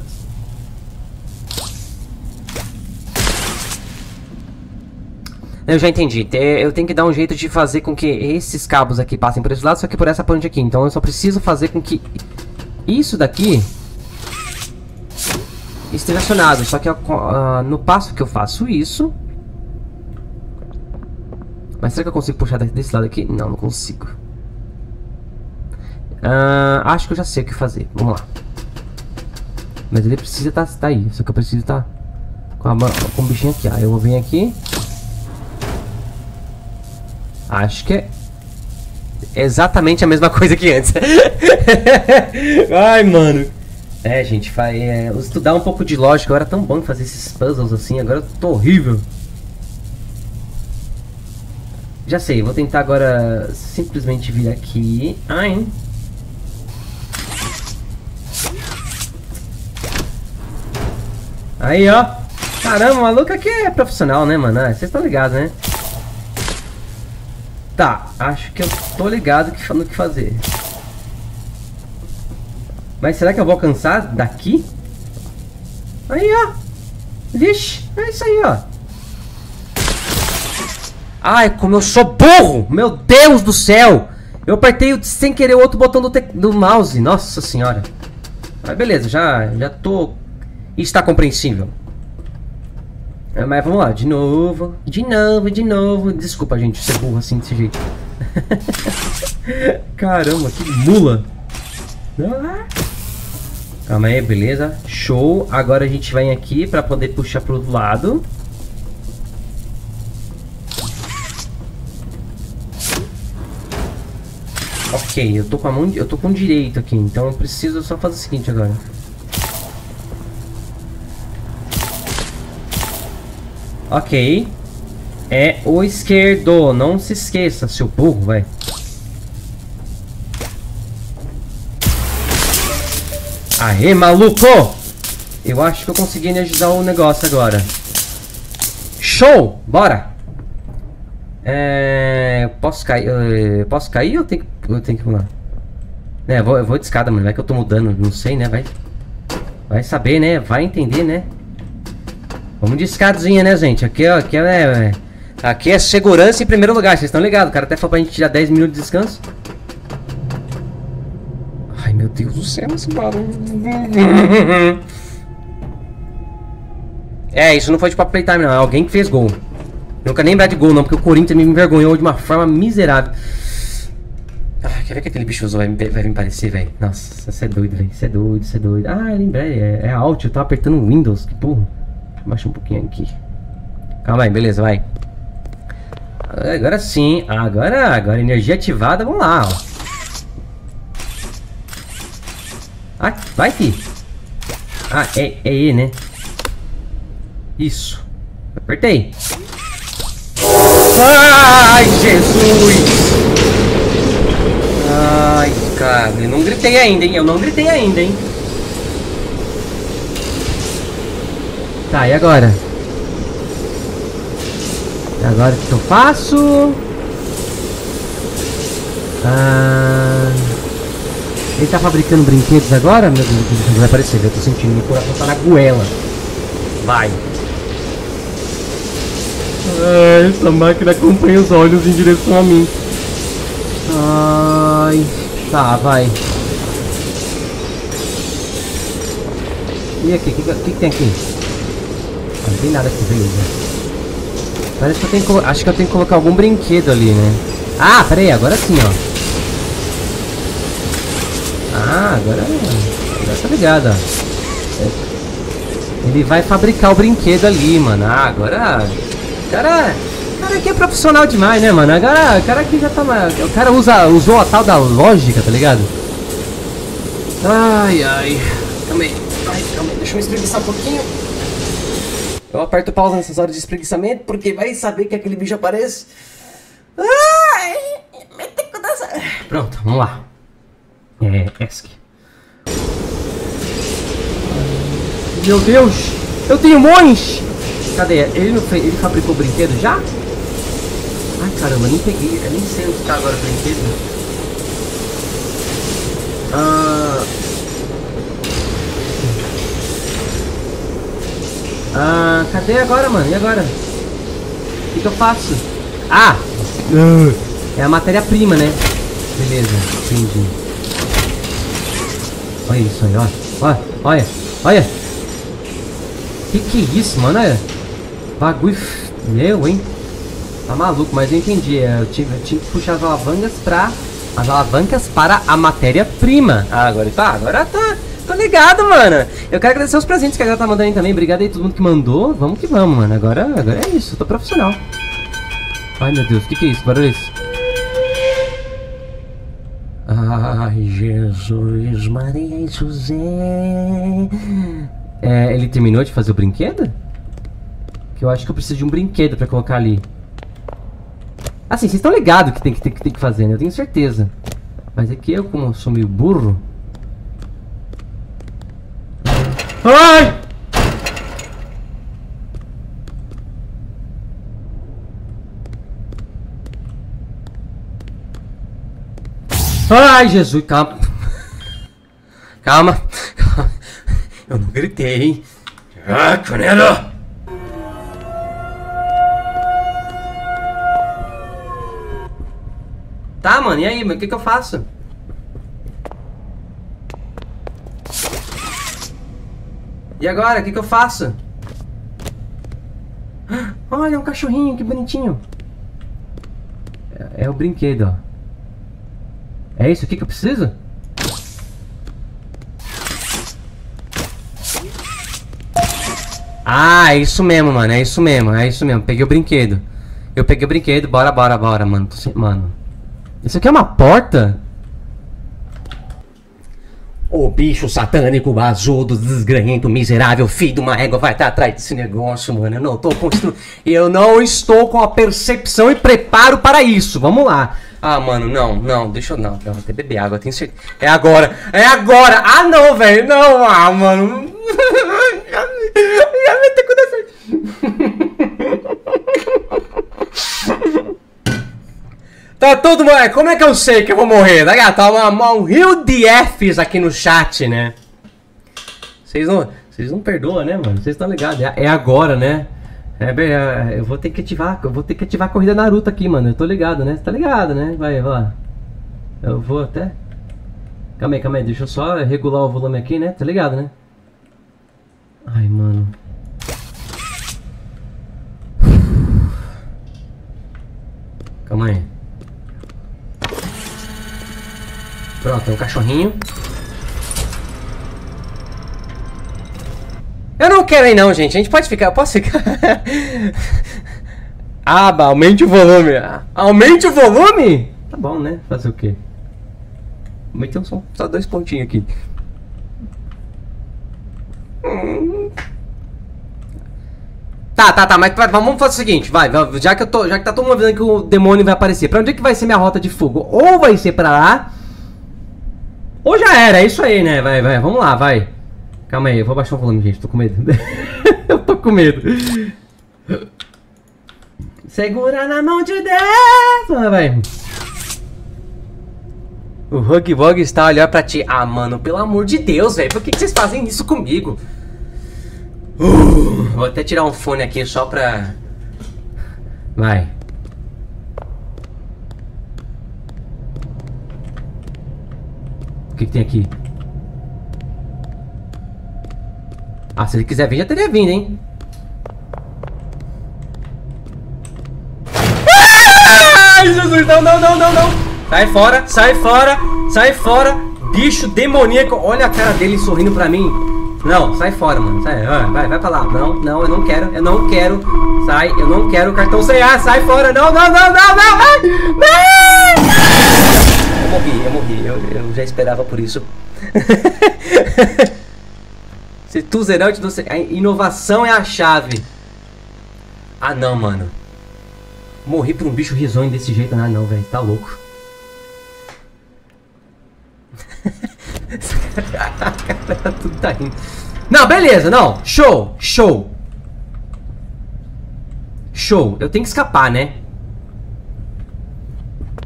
Speaker 1: Eu já entendi. Eu tenho que dar um jeito de fazer com que esses cabos aqui passem por esse lado, só que por essa ponte aqui. Então eu só preciso fazer com que isso daqui esteja acionado. Só que uh, no passo que eu faço isso... Mas será que eu consigo puxar desse lado aqui? Não, não consigo. Uh, acho que eu já sei o que fazer. Vamos lá. Mas ele precisa estar tá, tá aí. Só que eu preciso estar tá com, com o bichinho aqui. Aí eu vou vir aqui... Acho que é... exatamente a mesma coisa que antes. Ai, mano. É, gente, vai é, estudar um pouco de lógica. Eu era tão bom fazer esses puzzles assim, agora eu tô horrível. Já sei, vou tentar agora simplesmente vir aqui. Ai. Aí, ó. Caramba, o maluco aqui é profissional, né, mano? Ah, vocês estão ligados, né? Tá, acho que eu tô ligado no que fazer. Mas será que eu vou alcançar daqui? Aí, ó. Vixe, é isso aí, ó. Ai, como eu sou burro! Meu Deus do céu! Eu apertei sem querer o outro botão do, do mouse. Nossa senhora. Mas beleza, já, já tô... Está compreensível. É, mas vamos lá, de novo, de novo, de novo. Desculpa, gente, ser burro assim desse jeito. Caramba, que mula. Calma aí, beleza. Show. Agora a gente vem aqui para poder puxar pro outro lado. Ok, eu tô com a mão, eu tô com direito aqui, então eu preciso só fazer o seguinte agora. Ok. É o esquerdo. Não se esqueça, seu burro, vai. Aê, maluco! Eu acho que eu consegui energizar o negócio agora. Show! Bora! É... Posso cair? Uh, posso cair ou tem que, eu tenho que pular? É, eu vou, eu vou de escada, mano. Vai que eu tô mudando. Não sei, né? Vai, vai saber, né? Vai entender, né? Vamos de escadinha, né, gente? Aqui, ó, aqui é, aqui é segurança em primeiro lugar, vocês estão ligados? O cara até falou pra gente tirar 10 minutos de descanso. Ai, meu Deus do céu, esse barulho. É, isso não foi de papo playtime, não. É alguém que fez gol. Nunca lembrar de gol, não, porque o Corinthians me envergonhou de uma forma miserável. Ah, quer ver que aquele bicho vai, vai me parecer, velho? Nossa, você é doido, velho. Você é doido, você é doido. Ah, lembrei. É, é Alt, eu tava apertando Windows, que porra. Baixa um pouquinho aqui. Calma aí, beleza, vai. Agora sim. Agora, agora energia ativada. Vamos lá, ó. Ah, vai, fi. Ah, é, é E, né? Isso. Apertei. Ai, Jesus! Ai, cara, eu não gritei ainda, hein? Eu não gritei ainda, hein? Tá, e agora? Agora o que eu faço? Ah... Ele tá fabricando brinquedos agora? Meu Deus, não vai aparecer, eu tô sentindo, meu coração tá na goela. Vai. Ai, essa máquina acompanha os olhos em direção a mim. Ai, tá, vai. E aqui, o que, que, que tem aqui? Tem nada aqui, beleza. Parece que eu tenho que... Acho que eu tenho que colocar algum brinquedo ali, né? Ah, pera aí, agora sim, ó. Ah, agora... Agora tá ligado, ó. Ele vai fabricar o brinquedo ali, mano. Ah, agora... Cara... Cara aqui é profissional demais, né, mano? Agora, o cara aqui já tá... O cara usa, usou a tal da lógica, tá ligado? Ai, ai. Calma aí. Ai, calma aí. Deixa eu me espreguiçar um pouquinho. Eu aperto pausa nessas horas de espreguiçamento, porque vai saber que aquele bicho aparece. Pronto, vamos lá. É, ESC. Meu Deus! Eu tenho monge! Cadê? Ele não fez, ele fabricou o brinquedo já? Ai caramba, nem peguei, eu nem sei onde está agora o brinquedo. Ah. Ah, cadê agora, mano? E agora? O que, que eu faço? Ah! É a matéria-prima, né? Beleza, entendi. Olha isso aí, ó. Olha, olha, olha. Que que é isso, mano? Olha. Bagulho meu, hein? Tá maluco, mas eu entendi. É, eu tive, eu tive que puxar as alavancas pra... As alavancas para a matéria-prima. Ah, agora tá, agora tá. Tô ligado, mano. Eu quero agradecer os presentes que a galera tá mandando aí também. Obrigado aí todo mundo que mandou. Vamos que vamos, mano. Agora, agora é isso. Eu tô profissional. Ai, meu Deus. O que, que é isso? Barulho é isso? Ai, Jesus, Maria e José. É, ele terminou de fazer o brinquedo? Que eu acho que eu preciso de um brinquedo pra colocar ali. Assim, vocês estão ligados que tem que, tem, que tem que fazer, né? Eu tenho certeza. Mas é que eu, como sou meio burro... Ai! Ai, Jesus, calma. Calma. Eu não gritei, hein? Ah, canela! Tá, mano, e aí? O que que eu faço? E agora? O que que eu faço? Olha, um cachorrinho, que bonitinho. É, é o brinquedo, ó. É isso aqui que eu preciso? Ah, é isso mesmo, mano. É isso mesmo, é isso mesmo. Peguei o brinquedo. Eu peguei o brinquedo. Bora, bora, bora, mano. Mano. Isso aqui é uma porta? O bicho satânico, azudo, desgranhento, miserável, filho de uma égua vai estar atrás desse negócio, mano. Eu não tô construindo. Eu não estou com a percepção e preparo para isso. Vamos lá. Ah, mano, não, não, deixa eu. Não, eu vou até beber água, tenho certeza. É agora, é agora! Ah, não, velho, não, ah, mano. já, vai ter acontecido. Tá todo mundo. Como é que eu sei que eu vou morrer? Tá, tá uma, um rio de Fs aqui no chat, né? Vocês não, vocês não perdoam, né, mano? Vocês estão ligados? É, é agora, né? É, é, eu vou ter que ativar, eu vou ter que ativar a corrida Naruto aqui, mano. Eu tô ligado, né? Você tá ligado, né? Vai, vai lá. Eu vou até. Calma aí, calma aí. Deixa eu só regular o volume aqui, né? Tá ligado, né? Ai, mano. Calma aí. Pronto, um cachorrinho. Eu não quero aí não, gente. A gente pode ficar. Eu posso ficar. Aba, aumente o volume. Aumente o volume? Tá bom, né? Fazer o quê? Aumentei um som. Só dois pontinhos aqui. Tá, tá, tá, mas vamos fazer o seguinte, vai, já que eu tô, já que tá todo mundo vendo que o demônio vai aparecer, pra onde é que vai ser minha rota de fogo? Ou vai ser pra lá, ou já era, é isso aí, né, vai, vai, vamos lá, vai. Calma aí, eu vou baixar o volume, gente. Tô com medo. eu tô com medo. Segura na mão de Deus! Vai. O Hug Bug está olhando pra ti. Ah, mano, pelo amor de Deus, velho. Por que, que, vocês fazem isso comigo? Uh, vou até tirar um fone aqui só pra... Vai. Que, que tem aqui? Ah, se ele quiser vir, já teria vindo, hein? Ai, Jesus, não, não, não, não, não. Sai fora, sai fora, sai fora. Bicho demoníaco. Olha a cara dele sorrindo pra mim. Não, sai fora, mano. Sai, vai, vai pra lá. Não, não, eu não quero, eu não quero. Sai, eu não quero cartão sem ar. Sai fora. Não, não, não, não, não. Não! Eu morri, eu morri. Eu, eu já esperava por isso. Se tu zerar, eu te dou... A inovação é a chave. Ah, não, mano. Morri por um bicho risonho desse jeito. Ah, não, velho. Tá louco. Tudo tá indo. Não, beleza, não. Show, show. Show. Eu tenho que escapar, né?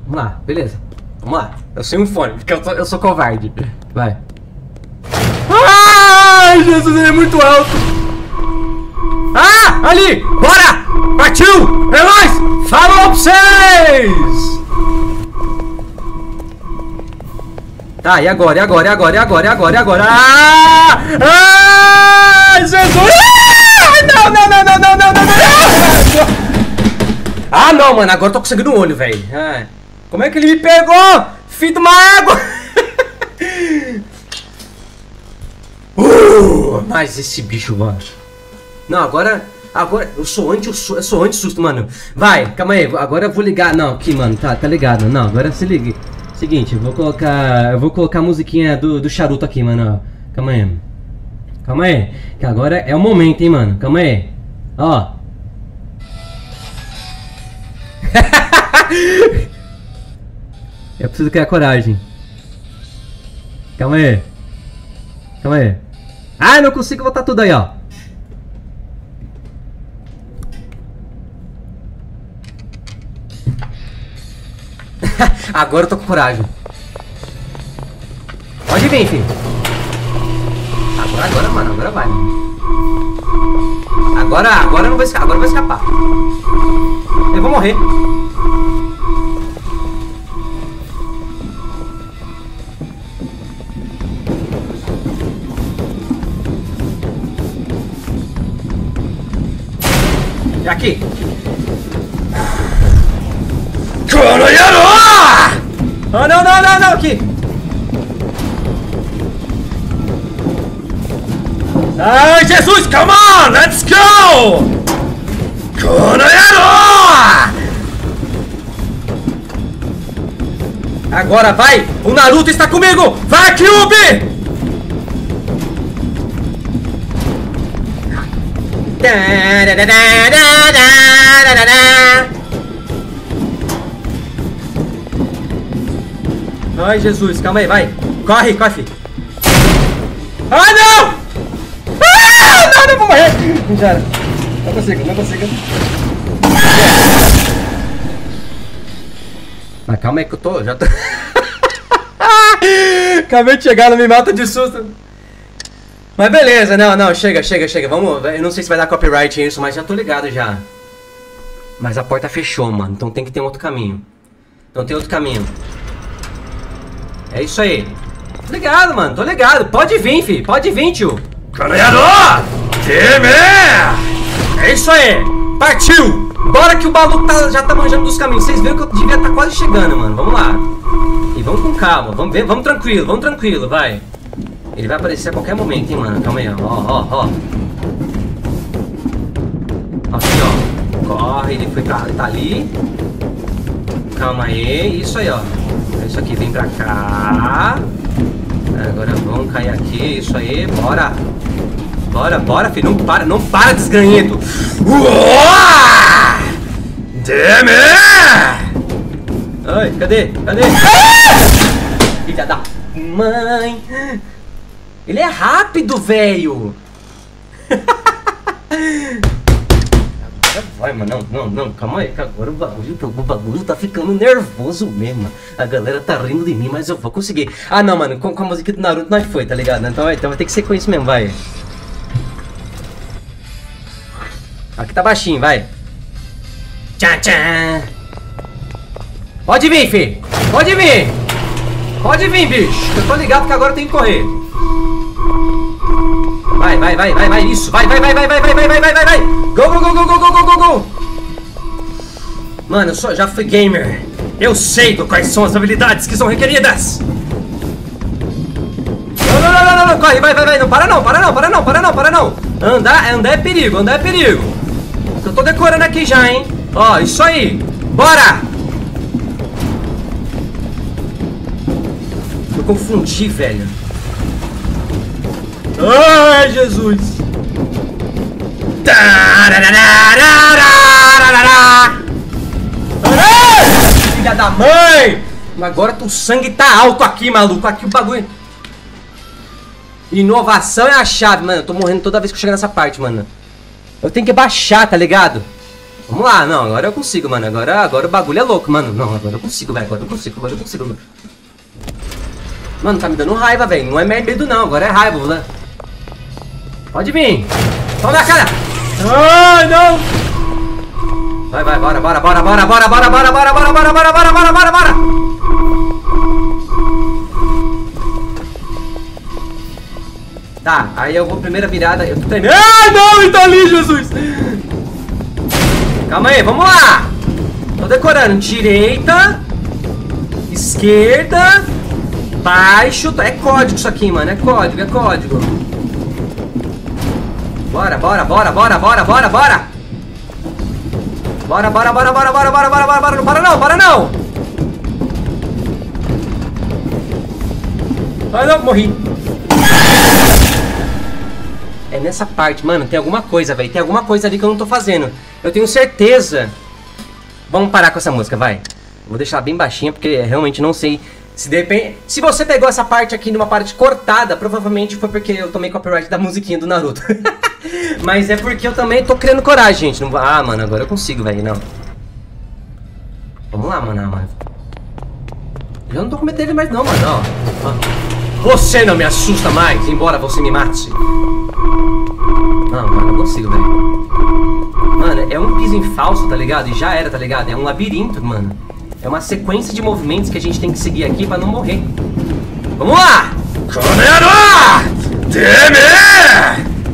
Speaker 1: Vamos lá, beleza. Vamos lá. É eu sei um fone, porque eu, tô, eu sou covarde. Vai. Ai, Jesus, ele é muito alto. Ah, ali! Bora! Partiu! É nóis! Falou pra vocês! Tá, e agora, e agora, e agora, e agora, e agora, e agora? Ah! Ah! Jesus! Ah! Não, não, não, não, não, não, não! Ah, não, mano, agora eu tô conseguindo o olho, velho. Ah como é que ele me pegou? Filho de uma água. Uh, mas esse bicho, mano. Não, agora. Agora. Eu sou anti. Eu sou, eu sou anti susto, mano. Vai, calma aí. Agora eu vou ligar. Não, aqui, mano. Tá, tá ligado. Não, agora se ligue. Seguinte, eu vou colocar. Eu vou colocar a musiquinha do, do charuto aqui, mano. Calma aí. Calma aí. Que agora é o momento, hein, mano. Calma aí. Ó. eu preciso criar coragem. Calma aí. Calma aí. Ah, não consigo botar tudo aí, ó. Agora eu tô com coragem. Pode vir, filho. Agora, agora, mano. Agora vai. Agora, agora eu não vou escapar. Agora eu vou escapar. Eu vou morrer. E aqui. Ah, não, não, não, não, aqui. Ai, Jesus, come on, let's go! Agora vai! O Naruto está comigo! Vai, Kyubi! Ai, Jesus, calma aí, vai. Corre, corre. Ah, não! Ah, não, não vou morrer. Já era. Não consigo, não consigo. Mas calma aí que eu tô, já tô... Acabei de chegar, não me mata de susto. Mas beleza, não, não, chega, chega, chega. Vamos, eu não sei se vai dar copyright isso, mas já tô ligado já. Mas a porta fechou, mano, então tem que ter um outro caminho. Então tem outro caminho. É isso aí. Tô ligado, mano. Tô ligado. Pode vir, fi. Pode vir, tio. Caminhador! Time! É isso aí. Partiu! Bora que o maluco tá, já tá manjando dos caminhos. Vocês viram que eu devia estar tá quase chegando, mano. Vamos lá. E vamos com calma. Vamos ver. Vamos tranquilo. Vamos tranquilo. Vai. Ele vai aparecer a qualquer momento, hein, mano. Calma aí, ó. Ó, ó, ó. Aqui, ó. Corre. Ele foi pra... Tá ali. Calma aí. Isso aí, ó. Isso aqui vem pra cá. Agora vamos cair aqui. Isso aí, bora. Bora, bora, filho. Não para, não para, desganhento. Damn Ai, cadê? Cadê? Ah! Filha da mãe. Ele é rápido, velho. Vai, mano, não, não, não, calma aí, que agora o bagulho, o bagulho tá ficando nervoso mesmo. A galera tá rindo de mim, mas eu vou conseguir. Ah, não, mano, com, com a música do Naruto nós foi, tá ligado? Então, então vai ter que ser com isso mesmo, vai. Aqui tá baixinho, vai. Tchau, tchau. Pode vir, fi. Pode vir. Pode vir, bicho. Eu tô ligado que agora tem que correr. Vai, vai, vai, vai, vai, isso. Vai, vai, vai, vai, vai, vai, vai, vai, vai, vai, vai. Go, go, go, go, go, go, go, go, go. Mano, eu só já fui gamer. Eu sei quais são as habilidades que são requeridas. Não, não, não, não, não, corre, vai, vai, vai. Não, para não, para não, para não, para não, para não. Andar, andar é perigo, andar é perigo. Eu tô decorando aqui já, hein. Ó, isso aí. Bora. Eu confundi, velho. Ai, Jesus! Filha da mãe! Agora o sangue tá alto aqui, maluco. Aqui o bagulho. Inovação é a chave, mano. Eu tô morrendo toda vez que eu chego nessa parte, mano. Eu tenho que baixar, tá ligado? Vamos lá, não, agora eu consigo, mano. Agora, agora o bagulho é louco, mano. Não, agora eu consigo, velho. Agora eu consigo, agora eu consigo, mano. Mano, tá me dando raiva, velho. Não é medo, não. Agora é raiva, né? Pode vir. Toma na cara. Ai, não. Vai, vai, bora, bora, bora, bora, bora, bora, bora, bora, bora, bora, bora, bora, bora, bora, bora. Tá, aí eu vou primeira virada, eu tô tremendo. Ai, não, ele tá ali, Jesus. Calma aí, vamos lá. Tô decorando. Direita. Esquerda. Baixo. É código isso aqui, mano. É código, é código. Bora, bora, bora, bora, bora, bora, bora! Bora, bora, bora, bora, bora, bora, bora, bora, bora, não para não, para não! Ah, não, morri. É nessa parte, mano, tem alguma coisa, velho. Tem alguma coisa ali que eu não tô fazendo. Eu tenho certeza. Vamos parar com essa música, vai. Vou deixar bem baixinha porque realmente não sei se depende. Se você pegou essa parte aqui numa parte cortada, provavelmente foi porque eu tomei copyright da musiquinha do Naruto. Mas é porque eu também tô criando coragem, gente. Não... Ah, mano, agora eu consigo, velho. Não. Vamos lá, mano. Ah, mano. Eu não tô com medo dele mais, não, mano. Ó. Você não me assusta mais, embora você me mate. Não, mano, não consigo, velho. Mano, é um piso em falso, tá ligado? E já era, tá ligado? É um labirinto, mano. É uma sequência de movimentos que a gente tem que seguir aqui pra não morrer. Vamos lá!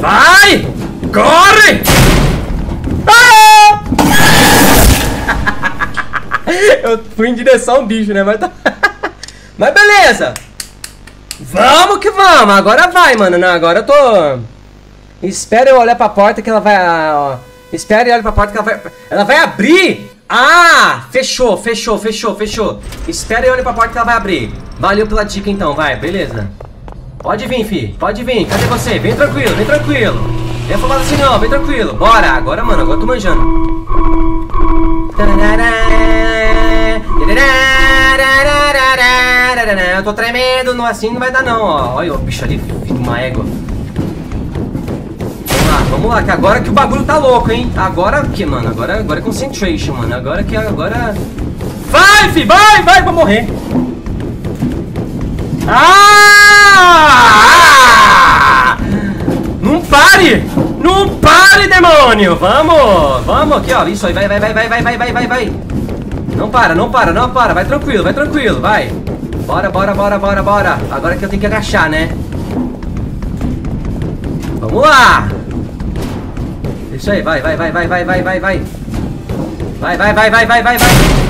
Speaker 1: Vai! Corre! Ah! Eu fui em direção ao bicho, né? Mas, tá... Mas beleza! Vamos que vamos! Agora vai, mano. Não, agora eu tô. Espera eu olhar pra porta que ela vai. Ó. Espera e olha pra porta que ela vai. Ela vai abrir! Ah! Fechou, fechou, fechou, fechou. Espera e olha pra porta que ela vai abrir. Valeu pela dica então, vai, beleza. Pode vir, fi. Pode vir. Cadê você? Vem tranquilo, vem tranquilo. Vem afobado assim não, vem tranquilo. Bora. Agora, mano, agora eu tô manjando. Eu tô tremendo, não, assim não vai dar não, ó. Olha o bicho ali, uma égua. Vamos lá, vamos lá, que agora que o bagulho tá louco, hein? Agora que, mano? Agora, agora é concentration, mano. Agora que agora. Vai, fi, vai, vai, vou morrer. Ah! Não pare! Não pare, demônio! Vamos! Vamos aqui, ó. Isso aí, vai, vai, vai, vai, vai, vai, vai, vai, vai. Não para, não para, não para. Vai tranquilo, vai tranquilo, vai. Bora, bora, bora, bora, bora. Agora que eu tenho que agachar, né? Vamos lá! Isso aí, vai, vai, vai, vai, vai, vai, vai, vai. Vai, vai, vai, vai, vai, vai, vai.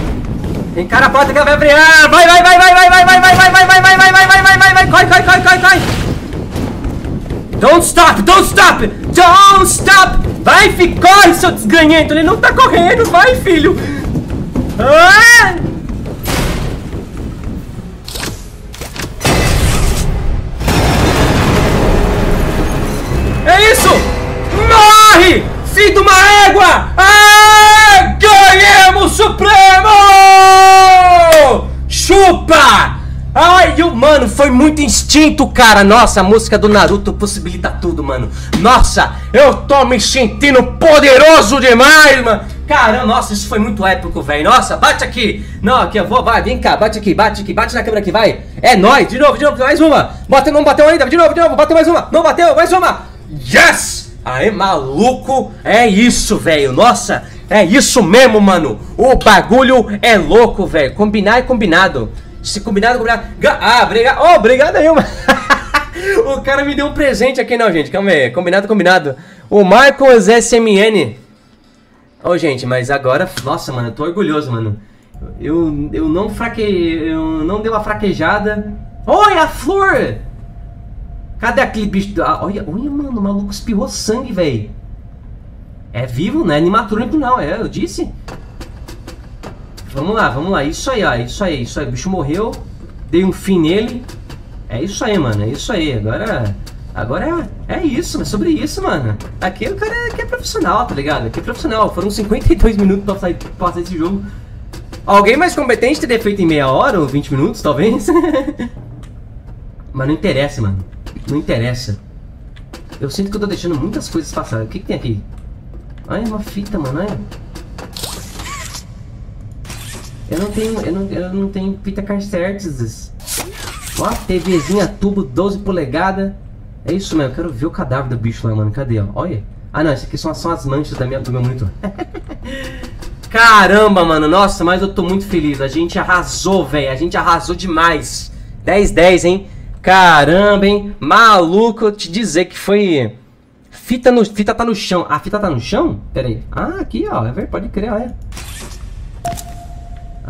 Speaker 1: Encara a porta que ela vai abrir. Ah, vai, vai, vai, vai, vai, vai, vai, vai, vai, vai, vai, vai, vai, vai, vai, vai, vai, vai, corre, corre, corre, corre, corre. Don't stop, don't stop, don't stop. Vai, fi, corre, seu desganhento. Ele não tá correndo, vai, filho. Ah! É isso! Morre! Filho de uma Chupa! Ai, eu, mano, foi muito instinto, cara. Nossa, a música do Naruto possibilita tudo, mano. Nossa, eu tô me sentindo poderoso demais, mano. Caramba, nossa, isso foi muito épico, velho. Nossa, bate aqui. Não, aqui, eu vou, vai, vem cá, bate aqui, bate aqui, bate na câmera aqui, vai. É nóis, de novo, de novo, mais uma. Bate, não bateu ainda, de novo, de novo, bateu mais uma. Não bateu, mais uma. Yes! Aê, maluco, é isso, velho. Nossa, é isso mesmo, mano. O bagulho é louco, velho. Combinar é combinado. Se combinado, combinado. Ah, obrigado. Oh, obrigado aí, mano. o cara me deu um presente aqui, não, gente. Calma aí. Combinado, combinado. O Marcos SMN. Ô, oh, gente, mas agora. Nossa, mano, eu tô orgulhoso, mano. Eu, eu não fraque. Eu não dei uma fraquejada. Olha a flor! Cadê aquele bicho? Ah, olha, olha, mano, o maluco espirrou sangue, velho. É vivo, não é animatrônico, não, é, eu disse. Vamos lá, vamos lá. Isso aí, ó, isso aí, isso aí. O bicho morreu, dei um fim nele. É isso aí, mano, é isso aí. Agora. Agora é, é isso, é sobre isso, mano. Aqui o cara aqui é profissional, tá ligado? Aqui é profissional. Foram 52 minutos pra sair, passar esse jogo. Alguém mais competente teria feito em meia hora ou 20 minutos, talvez? Mas não interessa, mano. Não interessa. Eu sinto que eu tô deixando muitas coisas passar. O que, que tem aqui? Ai, uma fita, mano. Ai. Eu não tenho, eu não, eu não tenho fita carcertes. Ó, TVzinha tubo 12 polegadas. É isso mesmo, eu quero ver o cadáver do bicho lá, mano. Cadê, ó? Olha. Ah, não, isso aqui são, são as manchas da minha, do meu monitor. Caramba, mano. Nossa, mas eu tô muito feliz. A gente arrasou, velho. A gente arrasou demais. 10-10, hein? Caramba, hein? Maluco, te dizer que foi. Fita, no, fita tá no chão. A fita tá no chão? Pera aí. Ah, aqui, ó. É pode crer, é.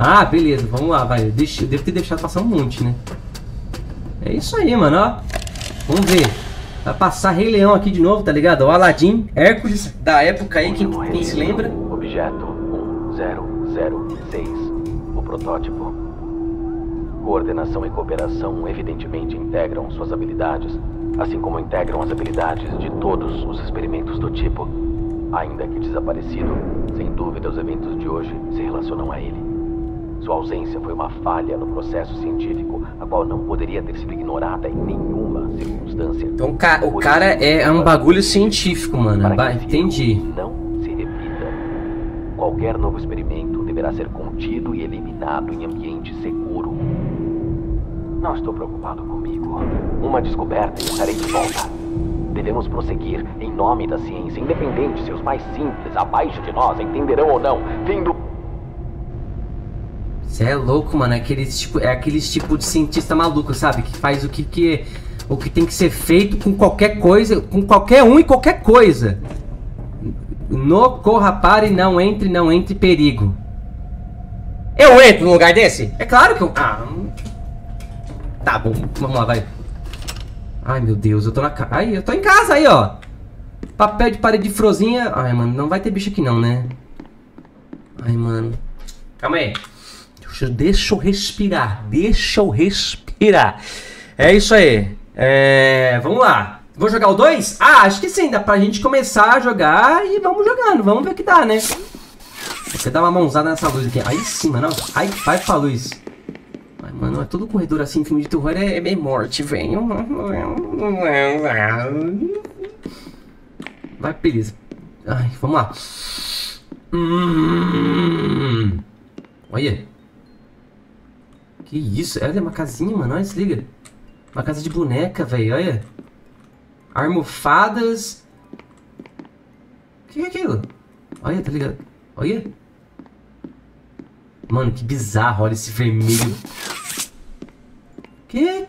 Speaker 1: Ah, beleza. Vamos lá, vai. Deixa, devo ter deixado passar um monte, né? É isso aí, mano, ó. Vamos ver. Vai passar Rei Leão aqui de novo, tá ligado? O Aladdin, Hércules, da época aí, quem, quem se lembra?
Speaker 6: Objeto 1006. O protótipo. Coordenação e cooperação evidentemente integram suas habilidades, assim como integram as habilidades de todos os experimentos do tipo. Ainda que desaparecido, sem dúvida os eventos de hoje se relacionam a ele. Sua ausência foi uma falha no processo científico, a qual não poderia ter sido ignorada em nenhuma circunstância.
Speaker 1: Então ca o cara é um bagulho científico, mano. Entendi.
Speaker 6: Não se repita. Qualquer novo experimento deverá ser contido e eliminado em ambiente seguro. Não estou preocupado comigo. Uma descoberta e eu estarei de volta. Devemos prosseguir em nome da ciência, independente se os mais simples, abaixo de nós, entenderão ou não, vindo
Speaker 1: você é louco, mano. É aqueles tipo, é aqueles tipo de cientista maluco, sabe? Que faz o que, que o que tem que ser feito com qualquer coisa, com qualquer um e qualquer coisa. No corra, pare, não entre, não entre perigo. Eu entro num lugar desse? É claro que eu. Ah. Tá bom, vamos lá, vai. Ai meu Deus, eu tô na casa. Ai, eu tô em casa aí, ó. Papel de parede de frozinha. Ai, mano, não vai ter bicho aqui não, né? Ai, mano. Calma aí. Deixa eu respirar. Deixa eu respirar. É isso aí. É, vamos lá. Vou jogar o 2? Ah, acho que sim. Dá pra gente começar a jogar e vamos jogando. Vamos ver o que dá, né? Você dá uma mãozada nessa luz aqui. Aí sim, mano. Ai, vai pra luz. Ai, mano, é todo corredor assim, filme de terror é, é morte, velho. Vai, beleza. Ai, vamos lá. Hum. Olha. Que isso? Olha, uma casinha, mano. Olha, se liga. Uma casa de boneca, velho. Olha. Almofadas. O que é aquilo? Olha, tá ligado? Olha. Mano, que bizarro. Olha esse vermelho. Que?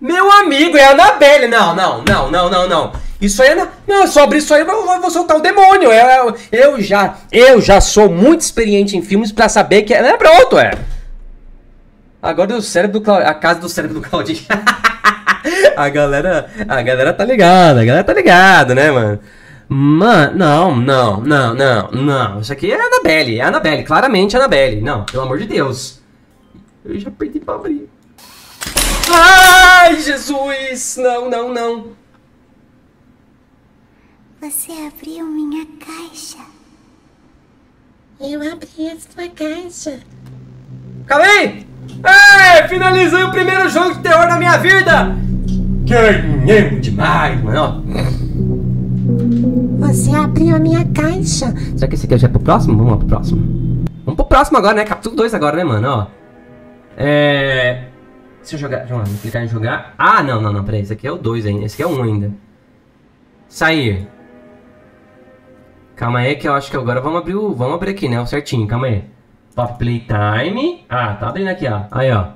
Speaker 1: Meu amigo, é a Anabelle. Não, não, não, não, não, não. Isso aí não, não é só abrir isso aí, eu vou, vou soltar o demônio. Eu, eu, eu, já, eu já sou muito experiente em filmes para saber que é, é pronto, é. Agora o cérebro do a casa do cérebro do Claudinho. a galera, a galera tá ligada, a galera tá ligada, né, mano? Mano, não, não, não, não, não. Isso aqui é Anabelle, é Anabelle, claramente Anabelle. Não, pelo amor de Deus. Eu já perdi pra abrir. Ai, Jesus! Não, não, não.
Speaker 7: Você abriu minha caixa.
Speaker 8: Eu abri a sua caixa.
Speaker 1: Calma aí! Ei, finalizei o primeiro jogo de terror da minha vida! Ganhei demais, mano.
Speaker 8: Você abriu a minha caixa.
Speaker 1: Será que esse aqui já é pro próximo? Vamos lá pro próximo. Vamos pro próximo agora, né? Capítulo 2 agora, né, mano? Ó. É... Deixa eu jogar... Vamos clicar em jogar. Ah, não, não, não, peraí. Esse aqui é o 2 ainda. Esse aqui é o 1 um ainda. Sair. Calma aí que eu acho que agora vamos abrir o. Vamos abrir aqui, né? O certinho, calma aí. Pop Playtime. Ah, tá abrindo aqui, ó. Aí, ó.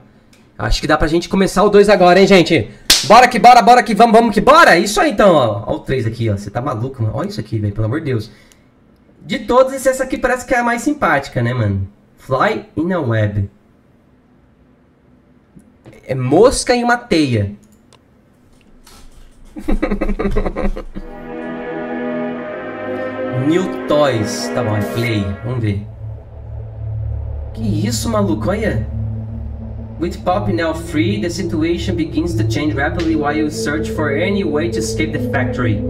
Speaker 1: Acho que dá pra gente começar o 2 agora, hein, gente? Bora que bora, bora que vamos, vamos que bora! Isso aí então, ó. Ó o 3 aqui, ó. Você tá maluco, mano. Olha isso aqui, velho, pelo amor de Deus. De todos, essa aqui parece que é a mais simpática, né, mano? Fly in a web. É mosca em uma teia. New Toys. Tá bom, é play. Vamos ver. Que isso, maluco? Olha. With Pop now free, the situation begins to change rapidly while you search for any way to escape the factory.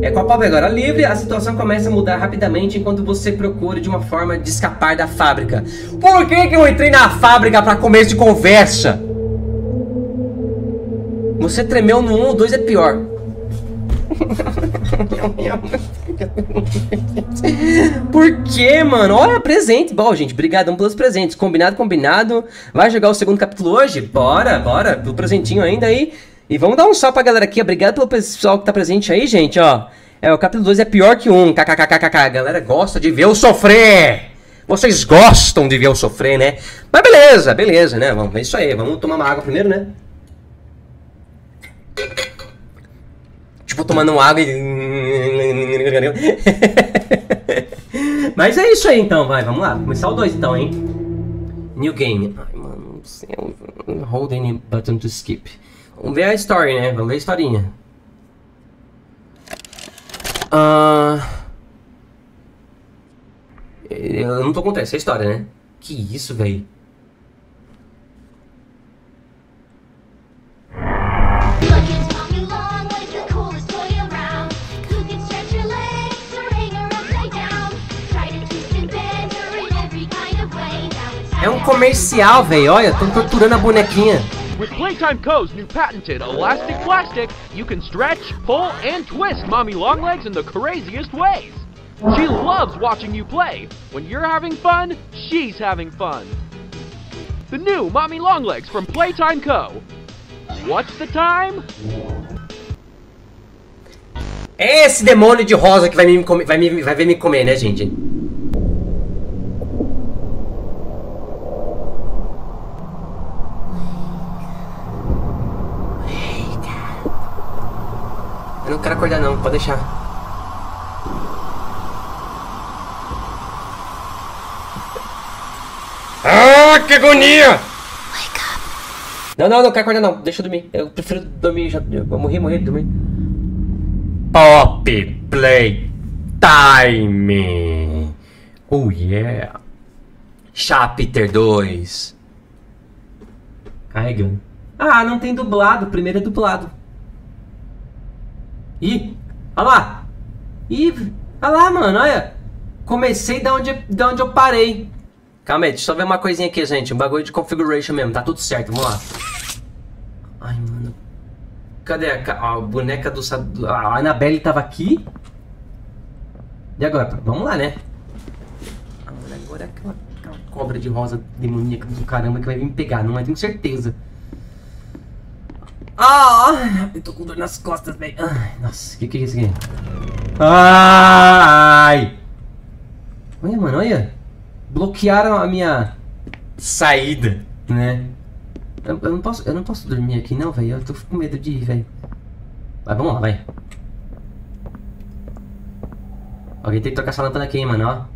Speaker 1: É com a Pop agora livre, a situação começa a mudar rapidamente enquanto você procura de uma forma de escapar da fábrica. Por que, que eu entrei na fábrica para começo de conversa? Você tremeu no 1 ou 2 é pior. Por que, mano? Olha, presente. Bom, gente, obrigadão pelos presentes. Combinado, combinado. Vai jogar o segundo capítulo hoje? Bora, bora. Pelo presentinho ainda aí. E vamos dar um salve pra galera aqui. Obrigado pelo pessoal que tá presente aí, gente, ó. É, o capítulo 2 é pior que um. KKKKK. A galera gosta de ver eu sofrer. Vocês gostam de ver eu sofrer, né? Mas beleza, beleza, né? Vamos, é isso aí. Vamos tomar uma água primeiro, né? Tipo, tomando água e. Mas é isso aí então, vai, vamos lá. Começar o 2 então, hein? New game. Ai, mano, sei. Hold any button to skip. Vamos ver a story, né? Vamos ver a historinha. Uh... Eu não tô contando essa história, né? Que isso, velho? É um comercial, velho. Olha, estão torturando a bonequinha. With Playtime Co.'s new patented elastic plastic, you can stretch, pull, and twist Mommy Longlegs in the craziest ways. She loves watching you play. When you're having fun, she's having fun. The new Mommy Longlegs from Playtime Co. What's the time? É esse demônio de rosa que vai me, vai me, vai me comer, né, gente? Quero acordar não, pode deixar. Ah, que agonia! Não, não, não quero acordar não, deixa eu dormir. Eu prefiro dormir, já, eu vou morrer, morrer, dormir. Pop Play Time! Oh yeah! Chapter 2 Carregando. Ah, não tem dublado, primeiro é dublado. Ih, olha lá. Ih, olha lá, mano, olha. Comecei da onde, da onde eu parei. Calma aí, deixa eu só ver uma coisinha aqui, gente. Um bagulho de configuration mesmo. Tá tudo certo, vamos lá. Ai, mano. Cadê a, a boneca do... A Annabelle tava aqui. E agora? Vamos lá, né? Agora é aquela, aquela cobra de rosa demoníaca do caramba que vai vir me pegar. Não, mas tenho certeza. Ah, eu tô com dor nas costas, velho. Nossa, o que, que é isso aqui? Ai! Olha, mano, olha. Bloquearam a minha saída, né? Eu, eu, não posso, eu não posso dormir aqui não, velho. Eu tô com medo de ir, velho. Vai, vamos lá, vai. Alguém tem que trocar essa lâmpada aqui, mano, ó.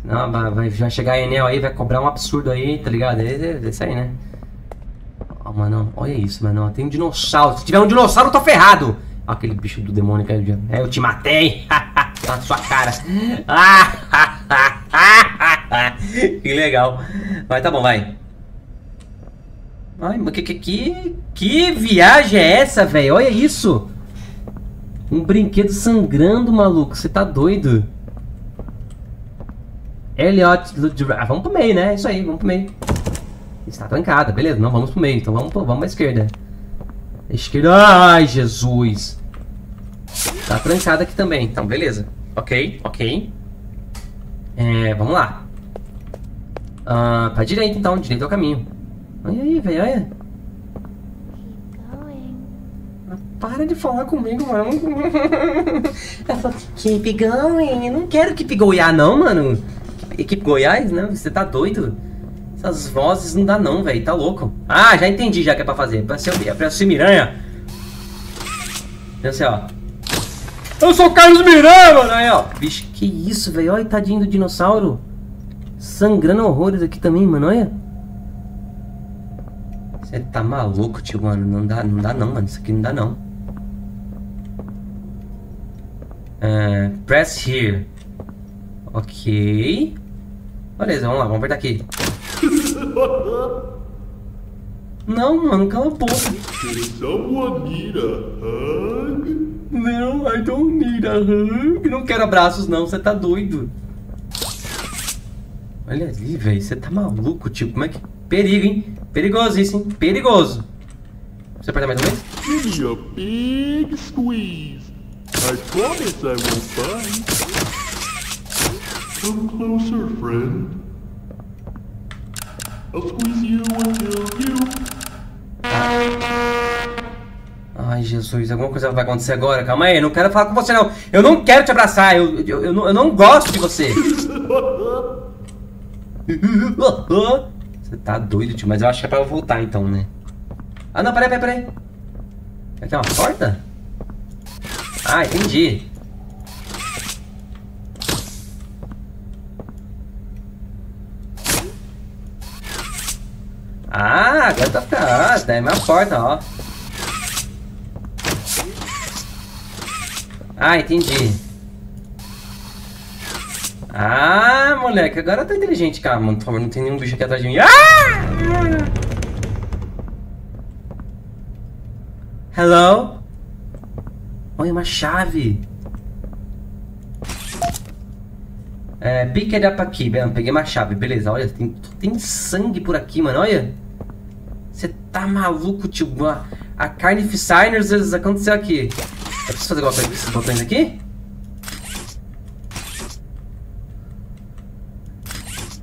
Speaker 1: Senão vai, vai, vai chegar a Enel aí, vai cobrar um absurdo aí, tá ligado? É, é, é isso aí, né? Ó, mano, olha isso, mano. Tem um dinossauro. Se tiver um dinossauro, eu tô ferrado. Aquele bicho do demônio eu, é, eu te matei. Na sua cara. que legal. Mas tá bom, vai. Ai, que, que, que, que viagem é essa, velho? Olha isso. Um brinquedo sangrando, maluco. Você tá doido? Elliot... Ah, vamos pro meio, né? Isso aí, vamos pro meio. Está trancada, beleza. Não vamos pro meio, então vamos, vamos pra esquerda. Esquerda. Ai, Jesus. Está trancada aqui também, então beleza. Ok, ok. É, vamos lá. Ah, pra direita então, direita é o caminho. Olha aí, velho, olha. Para de falar comigo, mano. Ela falou, keep going. Eu não quero keep goiás, não, mano. Equipe Goiás, né? Você tá doido? Essas vozes não dá não, velho. Tá louco. Ah, já entendi já que é pra fazer. Pra ser, é pra ser Miranha. Pensa ó. Eu sou o Carlos Miranha, mano. Aí, ó. Bicho, que isso, velho. Olha, tadinho do dinossauro. Sangrando horrores aqui também, mano. Olha. Você tá maluco, tio, mano. Não dá, não dá não, mano. Isso aqui não dá não. Uh, press here. Ok. Beleza, vamos lá, vamos apertar aqui. Não, mano, cala a boca. Someone need a hug? Não, I don't need a hug. Não quero abraços, não. Você tá doido. Olha ali, velho. Você tá maluco, tio. Como é que... Perigo, hein? Perigoso isso, hein? Perigoso. Você aperta mais uma vez? Give me a big squeeze. I promise I won't bite. Come closer, friend. I'll squeeze you until you. Ai, Jesus, alguma coisa vai acontecer agora. Calma aí, não quero falar com você, não. Eu não quero te abraçar. Eu, eu, eu, não, eu não gosto de você. Você tá doido, tio. Mas eu acho que é pra eu voltar então, né? Ah, não, peraí, peraí, peraí. Aqui é uma porta? Ah, entendi. Ah, agora tá ficando. Ah, tá é minha porta, ó. Ah, entendi. Ah, moleque, agora tá inteligente. Calma, por favor, não tem nenhum bicho aqui atrás de mim. Ah! Hello? Olha, uma chave. É, pick it up aqui. Peguei uma chave, beleza. Olha, tem, tem sangue por aqui, mano. Olha. Você tá maluco, tio? A, a carne Signers aconteceu aqui. Eu preciso fazer alguma coisa com esses botões aqui?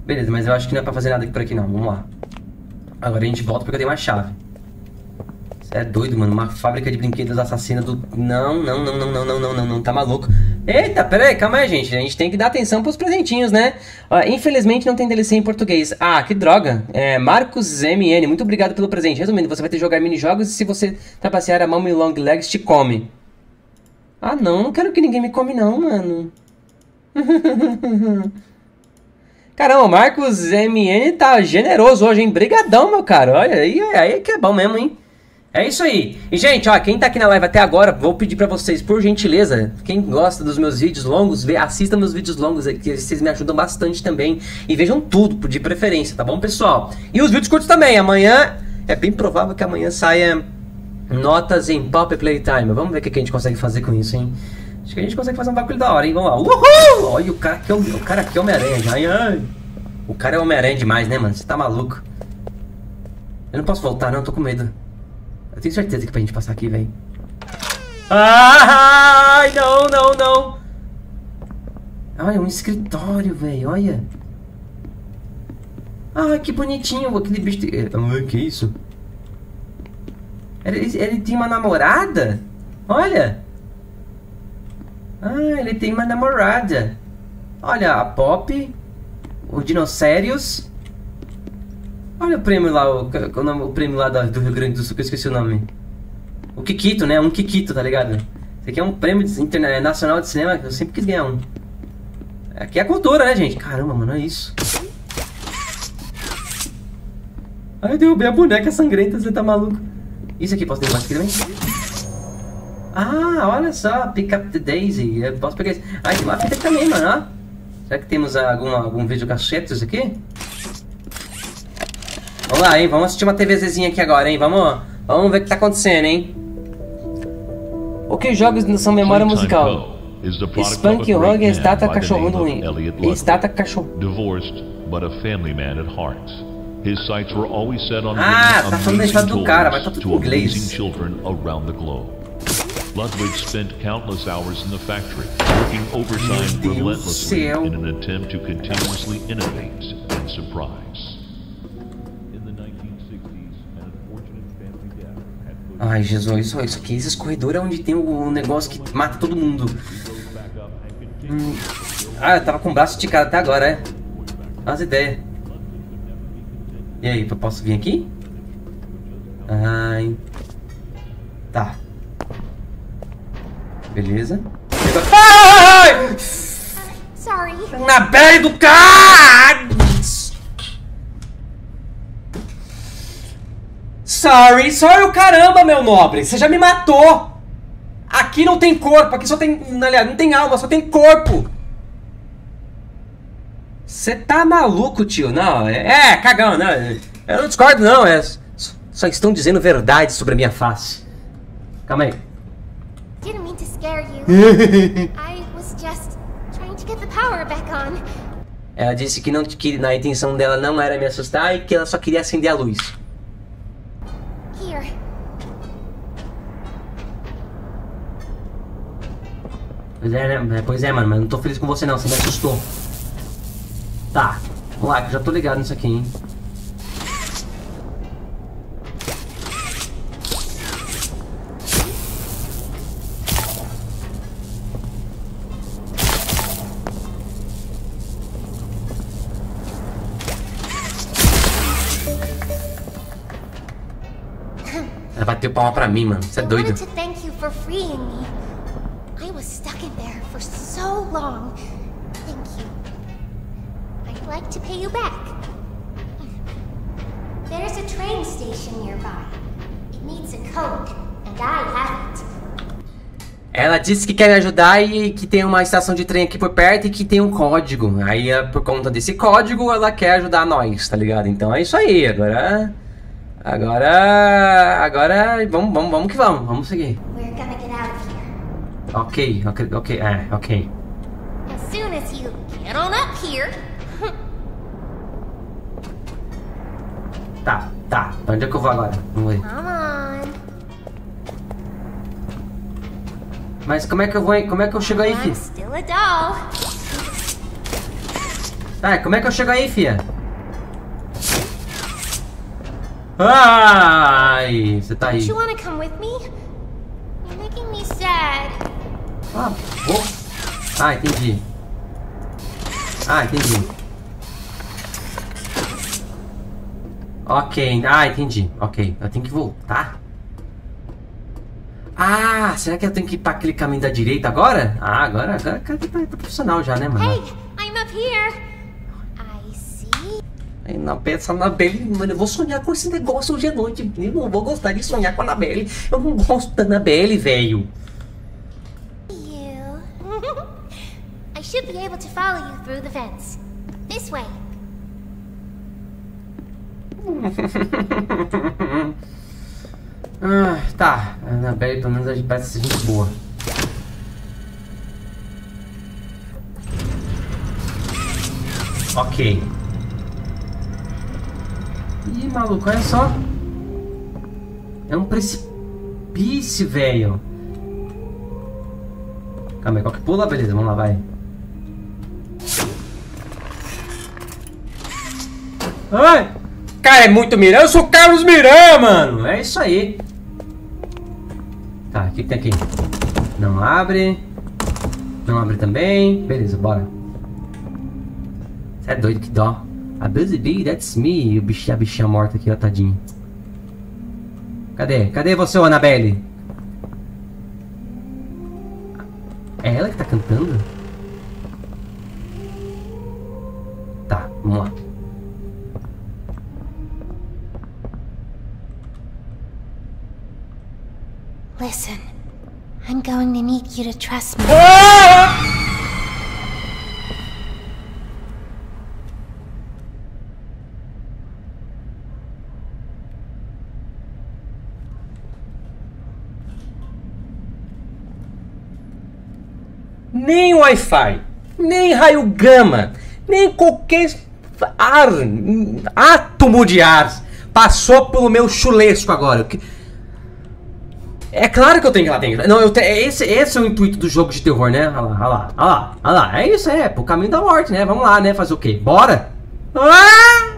Speaker 1: Beleza, mas eu acho que não é pra fazer nada por aqui não. Vamos lá. Agora a gente volta porque eu tenho uma chave. Você é doido, mano. Uma fábrica de brinquedos assassina do... Não, não, não, não, não, não, não, não. Tá maluco. Eita, pera aí, calma aí, gente. A gente tem que dar atenção pros presentinhos, né? Ó, infelizmente não tem DLC em português. Ah, que droga. É, Marcos MN, muito obrigado pelo presente. Resumindo, você vai ter que jogar minijogos e se você trapacear a Mommy Long Legs, te come. Ah, não. Não quero que ninguém me come, não, mano. Caramba, o Marcos MN tá generoso hoje, hein? Brigadão, meu cara. Olha, aí, aí que é bom mesmo, hein? É isso aí. E, gente, ó, quem tá aqui na live até agora, vou pedir pra vocês, por gentileza, quem gosta dos meus vídeos longos, vê, assista meus vídeos longos, que vocês me ajudam bastante também. E vejam tudo, de preferência, tá bom, pessoal? E os vídeos curtos também. Amanhã, é bem provável que amanhã saia notas em Pop Playtime. Vamos ver o que a gente consegue fazer com isso, hein? Acho que a gente consegue fazer um bagulho da hora, hein? Vamos lá. Uhul! Olha, o cara aqui é, o, o cara aqui é Homem-Aranha já. Ai, ai. O cara é Homem-Aranha demais, né, mano? Você tá maluco. Eu não posso voltar, não. Eu tô com medo. Eu tenho certeza que pra gente passar aqui, velho. Ai, não, não, não. Olha, um escritório, velho. Olha. Ah, que bonitinho. Aquele bicho... Ai, que isso? Ele, ele tem uma namorada? Olha. Ah, ele tem uma namorada. Olha, a Pop, o Dinossérios. Olha o prêmio lá, o, o, prêmio lá do Rio Grande do Sul, que eu esqueci o nome. O Kikito, né? Um Kikito, tá ligado? Esse aqui é um prêmio interna nacional de cinema que eu sempre quis ganhar um. Aqui é a cultura, né, gente? Caramba, mano, é isso. Ai, eu derrubei a boneca sangrenta, você tá maluco. Isso aqui, posso derrubar aqui também? Ah, olha só, Pick Up the Daisy. Eu posso pegar esse. Ah, tem uma fita também, mano, ó. Será que temos algum, algum vídeo cachetes aqui? Vamos lá, hein? Vamos assistir uma TVzinha aqui agora, hein? Vamos, vamos ver o que tá acontecendo, hein? O que jogos são memória musical? Spunk Rogue e Stata Cachorro ruim. Stata Cachorro. Divorced, but a family man at heart. His sights were always set on ah, tá falando da história do cara, mas tá tudo em inglês. children around the globe. Ludwig spent countless hours in the factory, working overtime relentlessly in an attempt to continuously innovate and surprise. Ai, Jesus, olha isso aqui. Esse escorredor é onde tem o negócio que mata todo mundo. Hum. Ah, eu tava com o braço esticado até agora, é? As ideias. E aí, eu posso vir aqui? Ai. Tá. Beleza. Ai! Sorry. Na pele do cara! Sorry, sorry o caramba, meu nobre. Você já me matou. Aqui não tem corpo, aqui só tem. Aliás, não tem alma, só tem corpo. Você tá maluco, tio? Não, é, é cagão, não. Eu não discordo, não. É, só estão dizendo verdade sobre a minha face. Calma aí. Didn't mean to scare you. I was just trying to get the power back on. Ela disse que, não, que na intenção dela não era me assustar e que ela só queria acender a luz. Pois é, né? É, pois é, mano, mas não tô feliz com você não, você me assustou. Tá, vamos lá, que eu já tô ligado nisso aqui, hein. Ela bateu palma pra mim, mano. Você é doido.
Speaker 7: Was stuck in there for so long. Thank you. I'd like to pay you back. There's a train station nearby. It needs a code, and I have it.
Speaker 1: Ela disse que quer me ajudar e que tem uma estação de trem aqui por perto e que tem um código. Aí, é por conta desse código, ela quer ajudar nós, tá ligado? Então é isso aí. Agora. Agora. Agora. Vamos, vamos, vamos que vamos. Vamos seguir. Ok, ok, ok. É, ok. As soon as you get on up here. tá, tá. Onde é que eu vou agora? Vamos ver. Come. Mas como é que eu vou, como é que eu chego aí, filha? Tá, como é que eu chego aí, filha? Ai, você tá aí. Ah, oh. ah, entendi. Ah, entendi. Ok, ah, entendi. Ok, eu tenho que voltar. Ah, será que eu tenho que ir pra aquele caminho da direita agora? Ah, agora, agora tá, tá profissional já, né, mano? Hey, I'm up here. I see. Aí, não, pensa na Belle, mano, eu vou sonhar com esse negócio hoje à noite. Eu não vou gostar de sonhar com a Anabelle. Eu não gosto da Anabelle, velho. I should be able to follow you through the fence. This way. Ah, tá. A Annabelle pelo menos parece ser gente boa. Ok. Ih, maluco, olha só. É um precipício, velho. Calma aí, qual que pula? Beleza, vamos lá, vai. Ai! Cara, é muito Miran. Eu sou Carlos Miran, mano. É isso aí. Tá, o que, que tem aqui? Não abre. Não abre também. Beleza, bora. Você é doido, que dó. A Busy Bee, that's me. O bichinho, a bichinha morta aqui, ó, tadinho. Cadê? Cadê você, Annabelle? É ela que tá cantando? Tá, vamos lá.
Speaker 7: Listen, I'm going to need you to trust me.
Speaker 1: Nem Wi-Fi, nem raio gama, nem qualquer ar, átomo de ar passou pelo meu chulesco agora. É claro que eu tenho que ir lá dentro. Não, eu te... esse, esse é o intuito do jogo de terror, né? Olha lá, olha lá, olha lá, olha lá. É isso, é, pro caminho da morte, né? Vamos lá, né? Fazer o quê? Bora! Ah!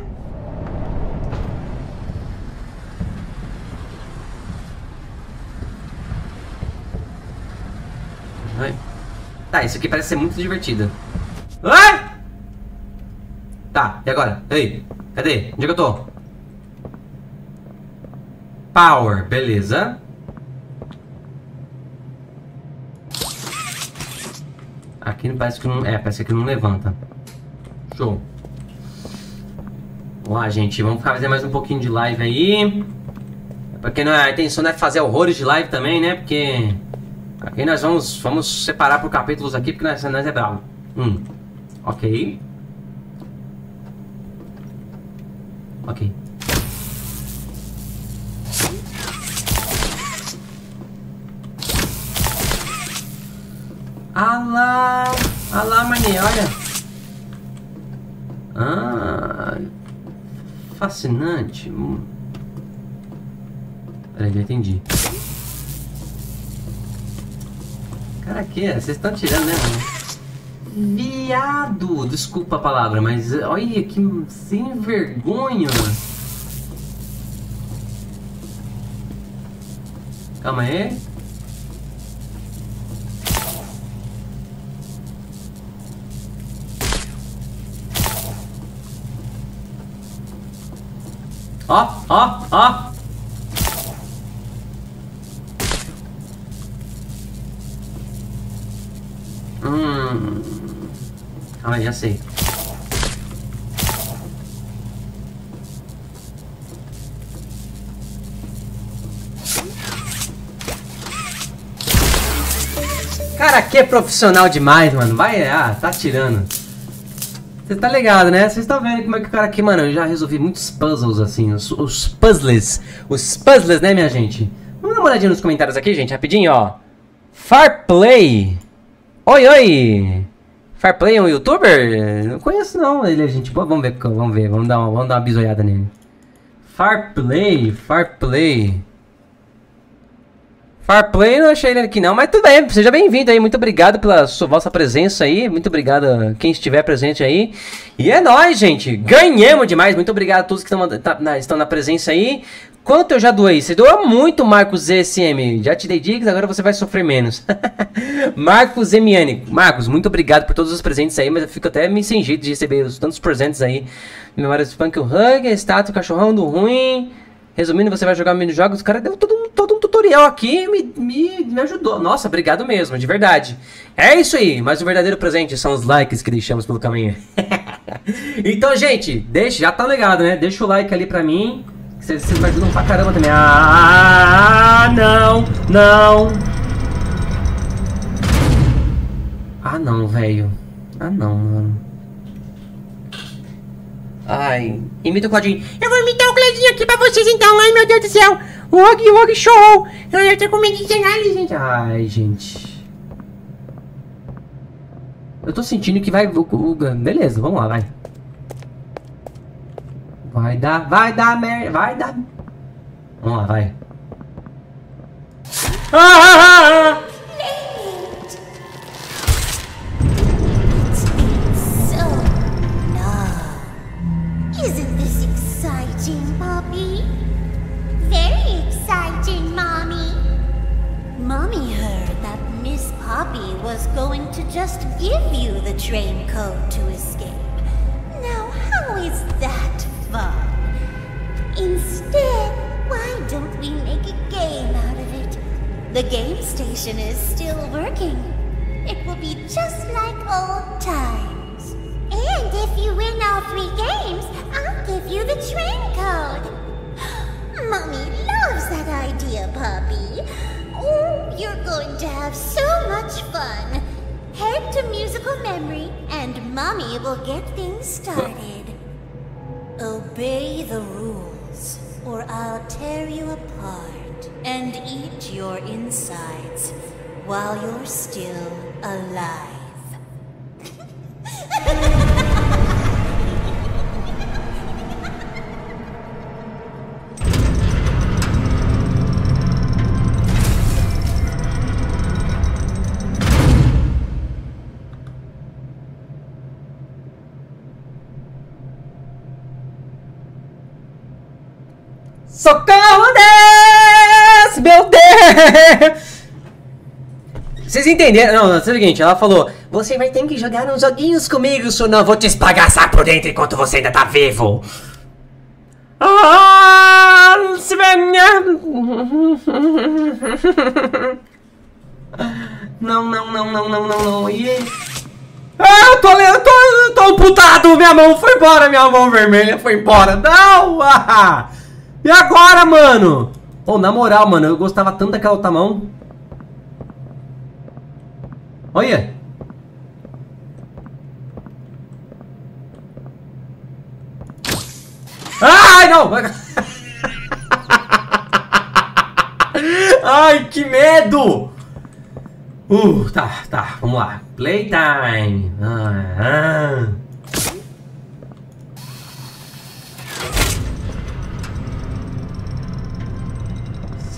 Speaker 1: Tá, isso aqui parece ser muito divertido. Ah! Tá, e agora? Ei, cadê? Onde é que eu tô? Power, beleza. Aqui parece que não... É, parece que não levanta. Show. Vamos lá, gente. Vamos fazendo mais um pouquinho de live aí. Porque não, é, a intenção não é fazer horrores de live também, né? Porque... Aqui nós vamos, vamos separar por capítulos aqui, porque nós, nós é bravo. Hum. Ok. Ok. Ah lá! Ah olha! Ah! Fascinante! Hum. Peraí, já entendi. Cara, que é? Vocês estão tirando, né, mano? Viado! Desculpa a palavra, mas olha que sem vergonha! Calma aí. Ó, ó, ó. Hum. Ah, já sei. Cara, que é profissional demais, mano. Vai, ah, tá tirando. Você tá ligado, né? Vocês estão vendo como é que o cara aqui, mano, eu já resolvi muitos puzzles, assim, os, os puzzles. Os puzzles, né, minha gente? Vamos dar uma olhadinha nos comentários aqui, gente, rapidinho, ó. Farplay. Oi, oi. Farplay é um youtuber? Não conheço, não. Ele é gente boa. Vamos ver, vamos ver. Vamos dar uma, vamos dar uma bisoiada nele. Farplay, Farplay. Farplay não achei ele aqui não, mas tudo bem, seja bem-vindo aí, muito obrigado pela sua vossa presença aí, muito obrigado a quem estiver presente aí. E é nóis, gente, ganhamos demais, muito obrigado a todos que estão, tá, na, estão na presença aí. Quanto eu já doei? Você doou muito, Marcos ZSM. Já te dei dicas, agora você vai sofrer menos. Marcos Emiani. Marcos, muito obrigado por todos os presentes aí, mas eu fico até me sem jeito de receber os tantos presentes aí. Memórias Punk Hug, estátua, cachorrão do ruim. Resumindo, você vai jogar mini-jogos. O cara deu todo todo um tutorial aqui me, me, me ajudou. Nossa, obrigado mesmo, de verdade. É isso aí, mas o verdadeiro presente são os likes que deixamos pelo caminho. então, gente, deixa, já tá ligado, né? Deixa o like ali pra mim. Vocês, me ajudam pra caramba também. Ah, não, não. Ah, não, velho. Ah, não, mano. Ai, imita o Claudinho. Eu vou imitar o Claudinho aqui pra vocês então. Ai, meu Deus do céu. Og, Og show. Eu ia ter com medo de chegar ali, gente. Ai, gente. Eu tô sentindo que vai... Beleza, vamos lá, vai. Vai dar, vai dar merda, vai dar... Vamos lá, vai. Ah, ah, ah, ah.
Speaker 9: Poppy was going to just give you the train code to escape. Now, how is that fun? Instead, why don't we make a game out of it? The game station is still working. It will be just like old times.
Speaker 7: And if you win all three games, I'll give you the train code.
Speaker 9: Mommy loves that idea, Poppy. Oh, you're going to have so much fun. Head to musical memory, and Mommy will get things started. Obey the rules, or I'll tear you apart and eat your insides while you're still alive.
Speaker 1: Socorro, Deus! Meu Deus! Vocês entenderam? Não, não, é o seguinte, ela falou Você vai ter que jogar uns joguinhos comigo, senão eu vou te esbagaçar por dentro enquanto você ainda tá vivo. Ah, Não, não, não, não, não, não, não. Ah, eu tô, eu tô, eu tô amputado, minha mão foi embora, minha mão vermelha foi embora. Não! Ah! E agora, mano? Pô, oh, na moral, mano, eu gostava tanto daquela outra mão. Olha. Ai, não! Ai, que medo! Uh, tá, tá, vamos lá. Playtime. Ah, ah.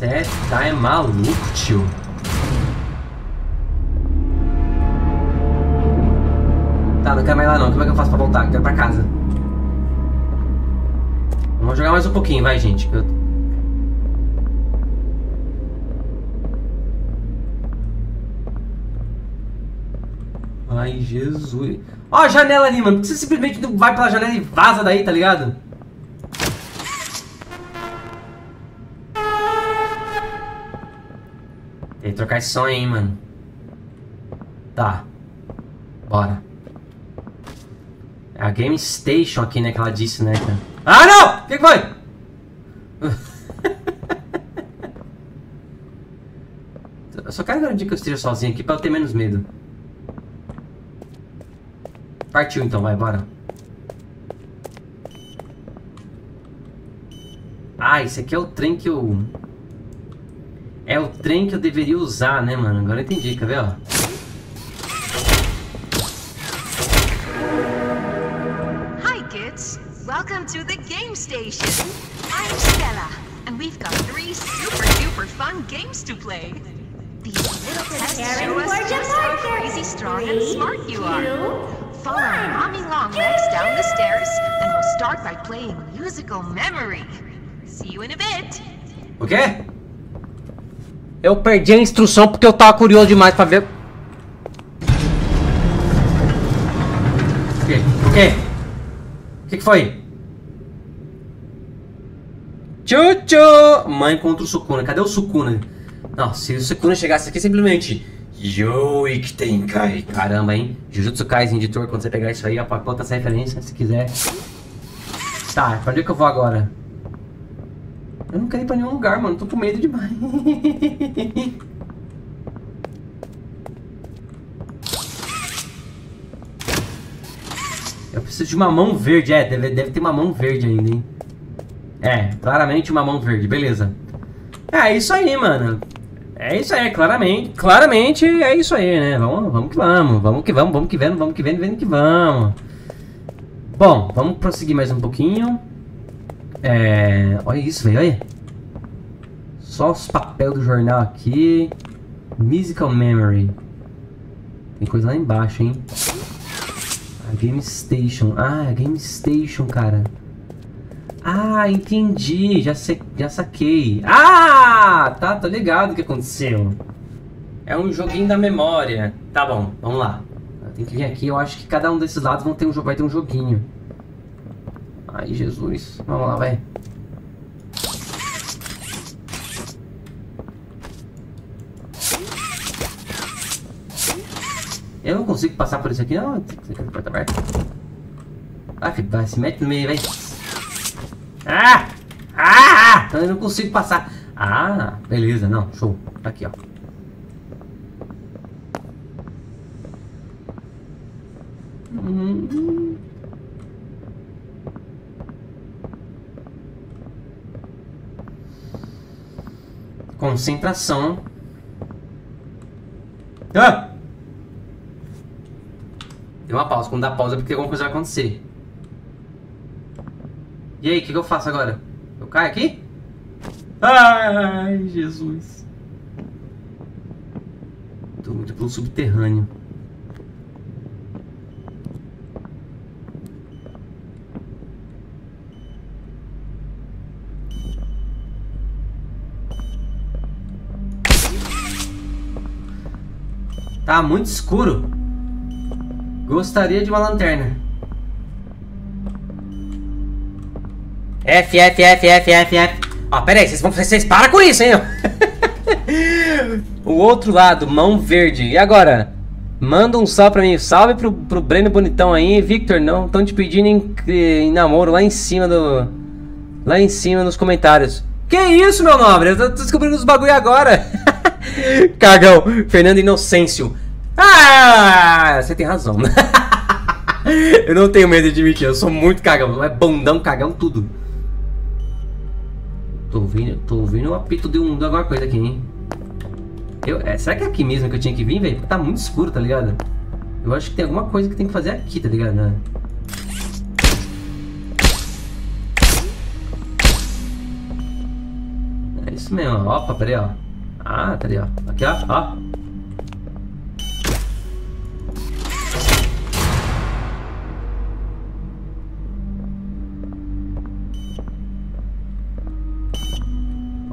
Speaker 1: Você tá é maluco, tio. Tá, não quero mais lá não. Como é que eu faço pra voltar? Quero pra casa. Vamos jogar mais um pouquinho, vai, gente. Eu... Ai, Jesus. Ó a janela ali, mano. Por que você simplesmente vai pela janela e vaza daí, tá ligado? Trocar esse som aí, mano. Tá. Bora. É a Game Station aqui, né, que ela disse, né, cara? Ah, não! O que, que foi? eu só quero garantir que eu esteja sozinho aqui pra eu ter menos medo. Partiu então, vai, bora. Ah, esse aqui é o trem que eu... É o trem que eu deveria usar, né, mano? Agora eu entendi, quer ver, ó?
Speaker 10: Hi, kids. Welcome to the game station. I'm Stella, and we've got three super duper fun games to play. These little tests show us just how crazy strong and smart you are. Follow Mommy Longlegs down the stairs, and we'll start by playing musical memory. See you in a bit.
Speaker 1: O quê? Eu perdi a instrução porque eu tava curioso demais pra ver. O quê? O quê? O que, que foi? Tchutchu! Mãe contra o Sukuna. Cadê o Sukuna? Não, se o Sukuna chegasse aqui simplesmente. Yoi que tem Kai. Caramba, hein? Jujutsu Kaisen editor, quando você pegar isso aí, aponta essa referência se quiser. Tá, pra onde é que eu vou agora? Eu não quero ir pra nenhum lugar, mano. Tô com medo demais. Eu preciso de uma mão verde. É, deve, deve ter uma mão verde ainda, hein? É, claramente uma mão verde. Beleza. É, isso aí, mano. É isso aí, claramente. Claramente é isso aí, né? Vamos, vamos que vamos. Vamos que vamos, vamos que vamos, vamos que vamos, vamos que vamos. Bom, vamos prosseguir mais um pouquinho. É... Olha isso, velho, olha. Só os papéis do jornal aqui. Musical Memory. Tem coisa lá embaixo, hein? A Game Station. Ah, a Game Station, cara. Ah, entendi. Já, se... já saquei. Ah, tá, tô ligado o que aconteceu. É um joguinho da memória. Tá bom, vamos lá. Tem que vir aqui. Eu acho que cada um desses lados vão ter um, vai ter um joguinho. Ai, Jesus. Vamos lá, vai. Eu não consigo passar por isso aqui, não. Tem que ser porta aberta. Ah, vai, se mete no meio, vai. Ah! Ah! Então eu não consigo passar. Ah, beleza, não, show. Tá aqui, ó. Hum. Concentração. Ah! Deu uma pausa. Quando dá pausa é porque alguma coisa vai acontecer. E aí, o que, que eu faço agora? Eu caio aqui? Ai, Jesus. Tô muito pelo subterrâneo. Tá muito escuro. Gostaria de uma lanterna. F, F, F, F, F, F. Ó, pera aí, vocês, vão, vocês param com isso, hein? o outro lado, mão verde. E agora? Manda um salve pra mim. Salve pro, pro Breno Bonitão aí. Victor, não. Estão te pedindo em, em, namoro lá em cima do... Lá em cima nos comentários. Que isso, meu nobre? Eu tô descobrindo os bagulho agora. Cagão. Fernando Inocêncio. Ah, você tem razão. eu não tenho medo de mentir. Eu sou muito cagão. É bondão, cagão, tudo. Tô ouvindo, tô ouvindo o apito de, um, de alguma coisa aqui, hein? Eu, é, será que é aqui mesmo que eu tinha que vir, velho? Tá muito escuro, tá ligado? Eu acho que tem alguma coisa que tem que fazer aqui, tá ligado? Né? É isso mesmo, ó. Opa, peraí, ó. Ah, tá ali, ó. Aqui, ó, ó.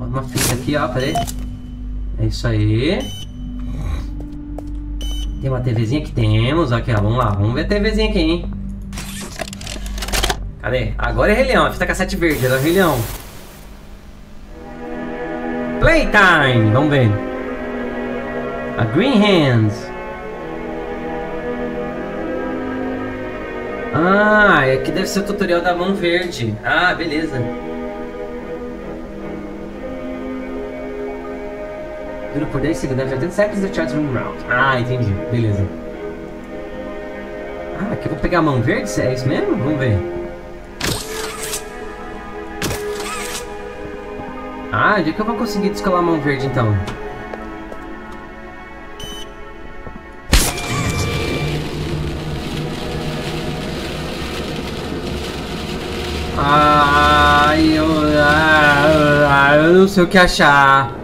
Speaker 1: uma fita aqui, ó, peraí. É isso aí. Tem uma TVzinha que temos, aqui, ó, vamos lá, vamos ver a TVzinha aqui, hein. Cadê? Agora é Rei Leão, a fita cassete verde, era Rei Leão. Playtime, vamos ver. A Green Hands. Ah, aqui deve ser o tutorial da mão verde. Ah, beleza. Dura por 10 segundos, 80 seconds the charge run round. Ah, entendi. Beleza. Ah, aqui eu vou pegar a mão verde? É isso mesmo? Vamos ver. Ah, onde é que eu vou conseguir descolar a mão verde então? Ai, eu, ah, eu não sei o que achar.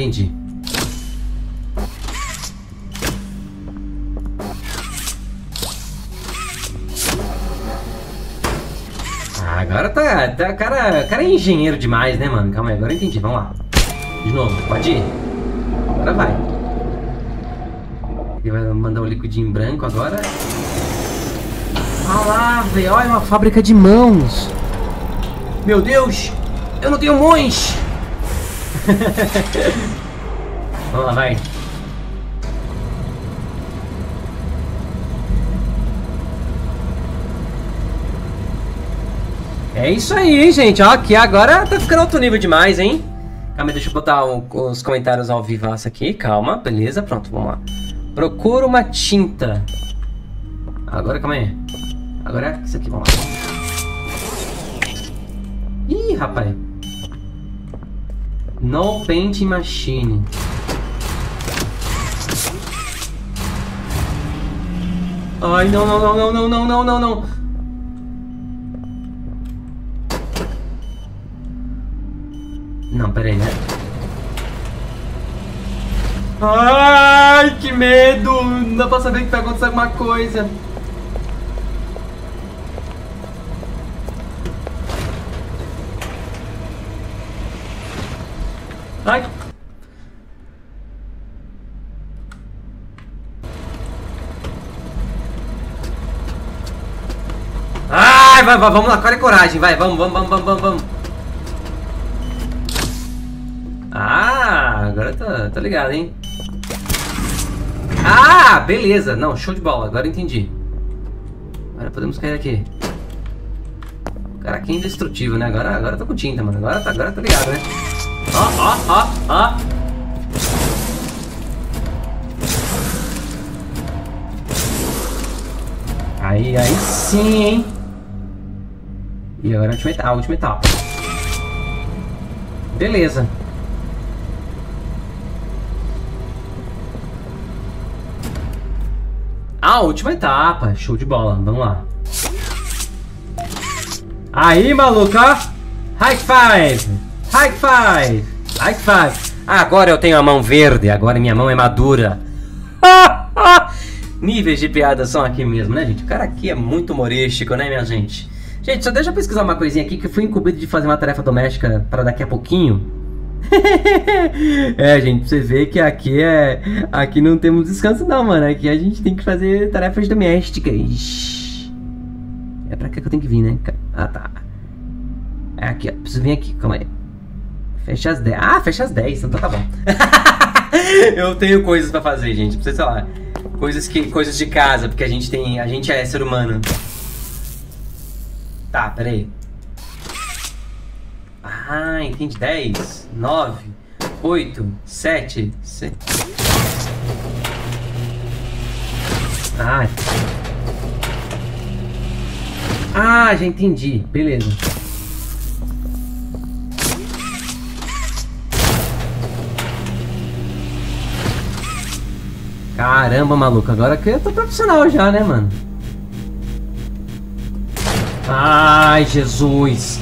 Speaker 1: Entendi. Ah, agora tá, tá. Cara, cara é engenheiro demais, né, mano? Calma aí, agora eu entendi. Vamos lá. De novo, pode ir. Agora vai. Ele vai mandar o liquidinho branco agora. Ah lá, velho. Olha, uma fábrica de mãos. Meu Deus. Eu não tenho mãos. Vamos lá, vai. É isso aí, gente. Ó, aqui agora tá ficando outro nível demais, hein? Calma, deixa eu botar um, os comentários ao vivaço aqui. Calma, beleza. Pronto, vamos lá. Procura uma tinta. Agora, calma aí. Agora é isso aqui, vamos lá. Ih, rapaz. No Paint Machine. Ai, não, não, não, não, não, não, não, não, não. Não, peraí, né? Ai, que medo! Não dá pra saber que vai acontecer alguma coisa. Ai! Ai, vai, vai, vamos lá, cara e coragem, vai, vamos, vamos, vamos, vamos, vamos. Ah, agora tá, tá ligado, hein? Ah, beleza. Não, show de bola, agora entendi. Agora podemos cair aqui. Cara, aqui é indestrutível, né? Agora, agora tô com tinta, mano. Agora tá, agora tá ligado, né? Ó, ó, ó, ó. Aí, aí sim, hein? E agora a última etapa. Beleza. A última etapa. Show de bola. Vamos lá. Aí, maluca. High five. High five. High five. Agora eu tenho a mão verde. Agora minha mão é madura. Níveis de piada são aqui mesmo, né, gente? O cara aqui é muito humorístico, né, minha gente? Gente, só deixa eu pesquisar uma coisinha aqui que eu fui incumbido de fazer uma tarefa doméstica para daqui a pouquinho. é, gente, pra você ver que aqui é. Aqui não temos descanso, não, mano. Aqui a gente tem que fazer tarefas domésticas. É pra cá que eu tenho que vir, né? Ah, tá. É aqui, ó. Preciso vir aqui, calma aí. Fecha as 10. Ah, fecha as 10, então tá bom. eu tenho coisas pra fazer, gente. Pra você, sei lá. Coisas, que, coisas de casa, porque a gente tem. A gente é ser humano. Tá, peraí. Ah, entendi. 10, 9, 8, 7, 6. Ah. Ah, já entendi. Beleza. Caramba, maluco. Agora que eu tô profissional já, né, mano? Ai, Jesus.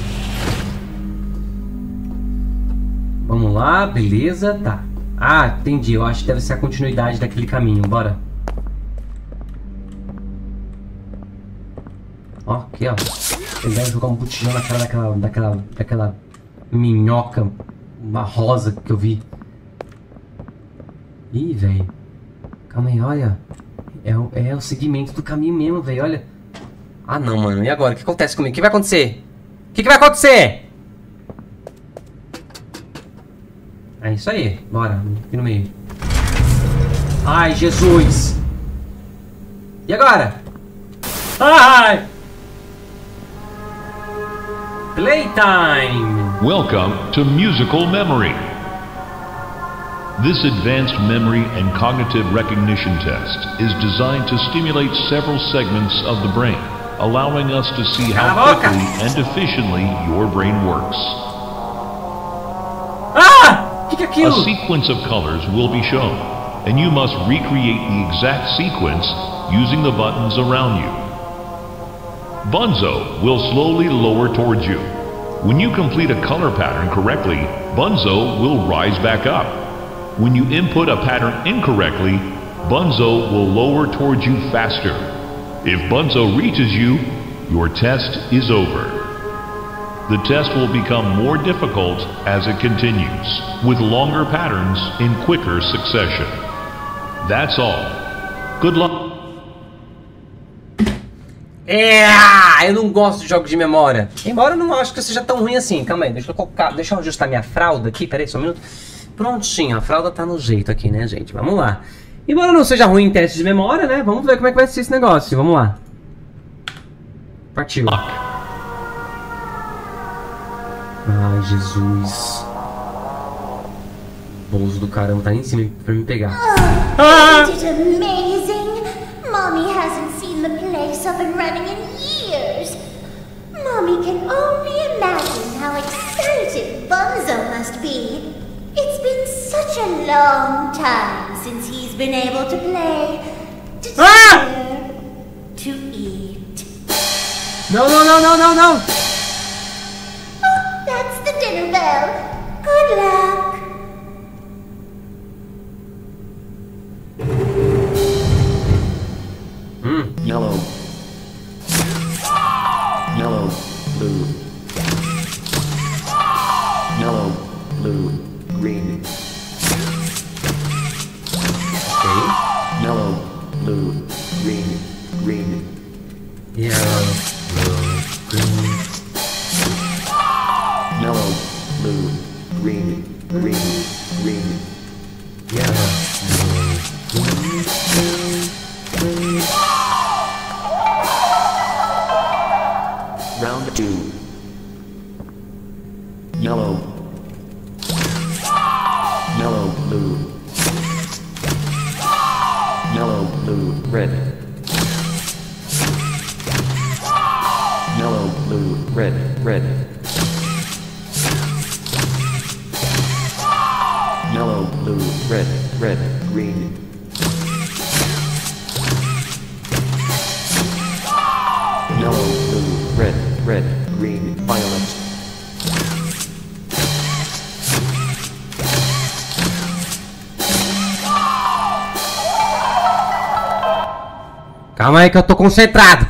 Speaker 1: Vamos lá, beleza, tá. Ah, entendi. Eu acho que deve ser a continuidade daquele caminho. Bora. Ó, aqui, ó. Ele deve jogar um botijão na cara daquela, daquela, daquela minhoca, uma rosa que eu vi. Ih, velho. Calma aí, olha. É, é o segmento do caminho mesmo, velho, olha. Ah, não, mano. E agora? O que acontece comigo? O que vai acontecer? O que, que vai acontecer? É isso aí. Bora. Aqui no meio. Ai, Jesus. E agora? Ai! Playtime!
Speaker 11: Welcome to Musical Memory. This advanced memory and cognitive recognition test is designed to stimulate several segments of the brain, allowing us to see how
Speaker 1: Cala a boca.
Speaker 11: quickly and efficiently your brain works.
Speaker 1: Ah! O que, que é
Speaker 11: A sequence of colors will be shown, and you must recreate the exact sequence using the buttons around you. Bunzo will slowly lower towards you. When you complete a color pattern correctly, Bunzo will rise back up. When you input a pattern incorrectly, Bunzo will lower towards you faster. If Bunzo reaches you, your test is over. The test will become more difficult as it continues, with longer patterns in quicker succession. That's all. Good luck.
Speaker 1: É, ah, eu não gosto de jogos de memória. Embora eu não acho que seja tão ruim assim. Calma aí, deixa eu colocar, deixa eu ajustar minha fralda aqui, peraí só um minuto. Prontinho, a fralda tá no jeito aqui, né, gente? Vamos lá. Embora não seja ruim em teste de memória, né? Vamos ver como é que vai ser esse negócio. Vamos lá. Partiu. Ai, Jesus. O bolso do caramba tá aí em cima pra me pegar.
Speaker 9: Isn't it amazing? Mommy hasn't seen the place up and running in years. Mommy can only imagine how excited Bunzo must be. It's been such a long time since he's been able to play, to cheer, ah! to eat.
Speaker 1: Não, não, não, não, não, não!
Speaker 9: Oh, that's the dinner bell. Good luck.
Speaker 1: Aí que eu tô concentrado.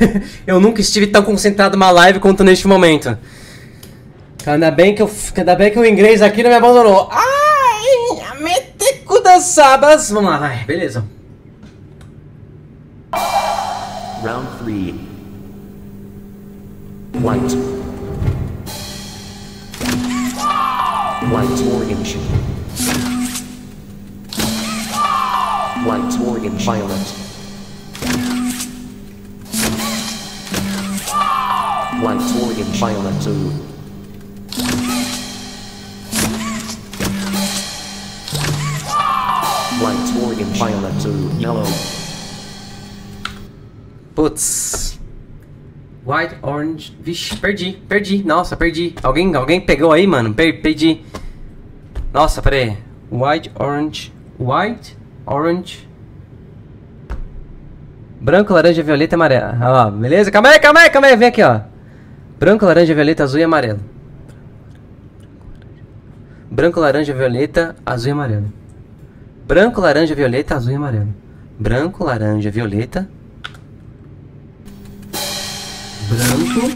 Speaker 1: eu nunca estive tão concentrado numa live quanto neste momento. Ainda bem que eu, ainda bem que o inglês aqui não me abandonou. Ai, meteco das sabas. Vamos lá, vai. Beleza.
Speaker 6: Round three. White. White orange. White orange violet. Violet two. White orange violet two. Yellow.
Speaker 1: Putz. White, orange. Vixe, perdi, perdi. Nossa, perdi. Alguém, alguém pegou aí, mano? Per- perdi. Nossa, pera aí. White, orange. White, orange. Branco, laranja, violeta e amarelo. Lá, beleza? Calma aí, calma aí, calma aí. Vem aqui, ó. Branco, laranja, violeta, azul e amarelo. Branco, laranja, violeta, azul e amarelo. Branco, laranja, violeta, azul e amarelo. Branco, laranja, violeta. Branco.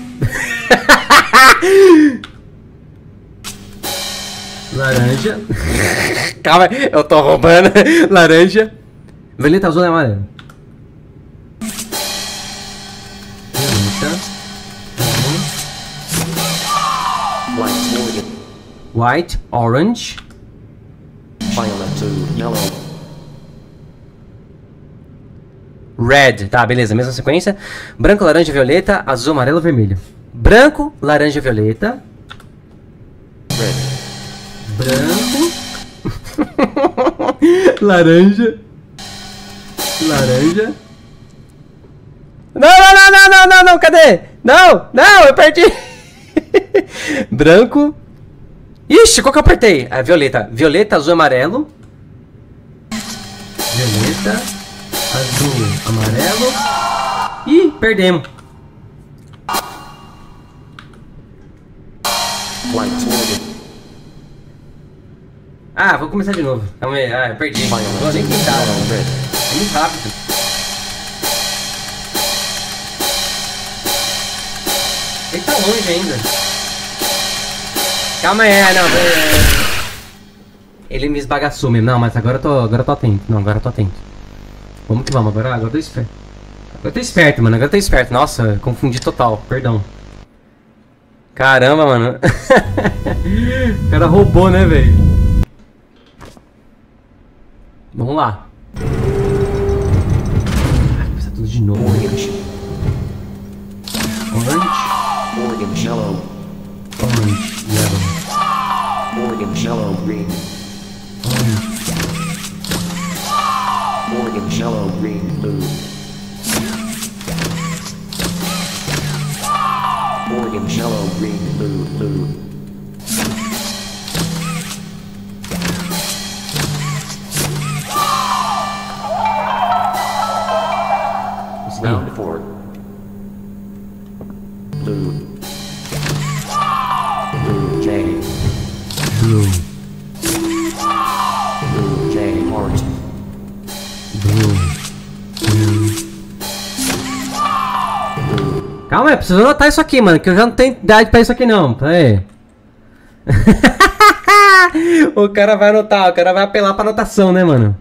Speaker 1: Laranja. Calma, eu tô roubando. Laranja. Violeta, azul e amarelo. White, orange. Violet to yellow. Red, tá, beleza, mesma sequência. Branco, laranja, violeta, azul, amarelo, vermelho. Branco, laranja, violeta. Red. Branco. laranja. Laranja. Não, não, não, não, não, não, não, cadê? Não, não, eu perdi. Branco. Ixi, qual que eu apertei? É violeta. Violeta, azul e amarelo. Violeta, azul, amarelo. Ih, perdemos. Ah, vou começar de novo. Calma aí. Ah, perdi. Vou nem tentar. É muito rápido. Ele tá longe ainda. Calma aí, é, não. Ele me esbagaçou mesmo. Não, mas agora eu tô, agora eu tô atento. Não, agora eu tô atento. Vamos que vamos, agora, agora eu tô esperto. Agora eu tô esperto, mano. Agora eu tô esperto. Nossa, confundi total. Perdão. Caramba, mano. o cara roubou, né, velho? Vamos lá. Vai começar tudo de novo. Orange. Orange. Orange. Yellow. Orange, yellow, green. Orange, yellow, green, blue. Orange, yellow, green, blue, blue. Round four. Blue. Blue, Calma aí, preciso anotar isso aqui, mano, que eu já não tenho idade pra isso aqui não. Pera aí. o cara vai anotar, o cara vai apelar pra anotação, né, mano?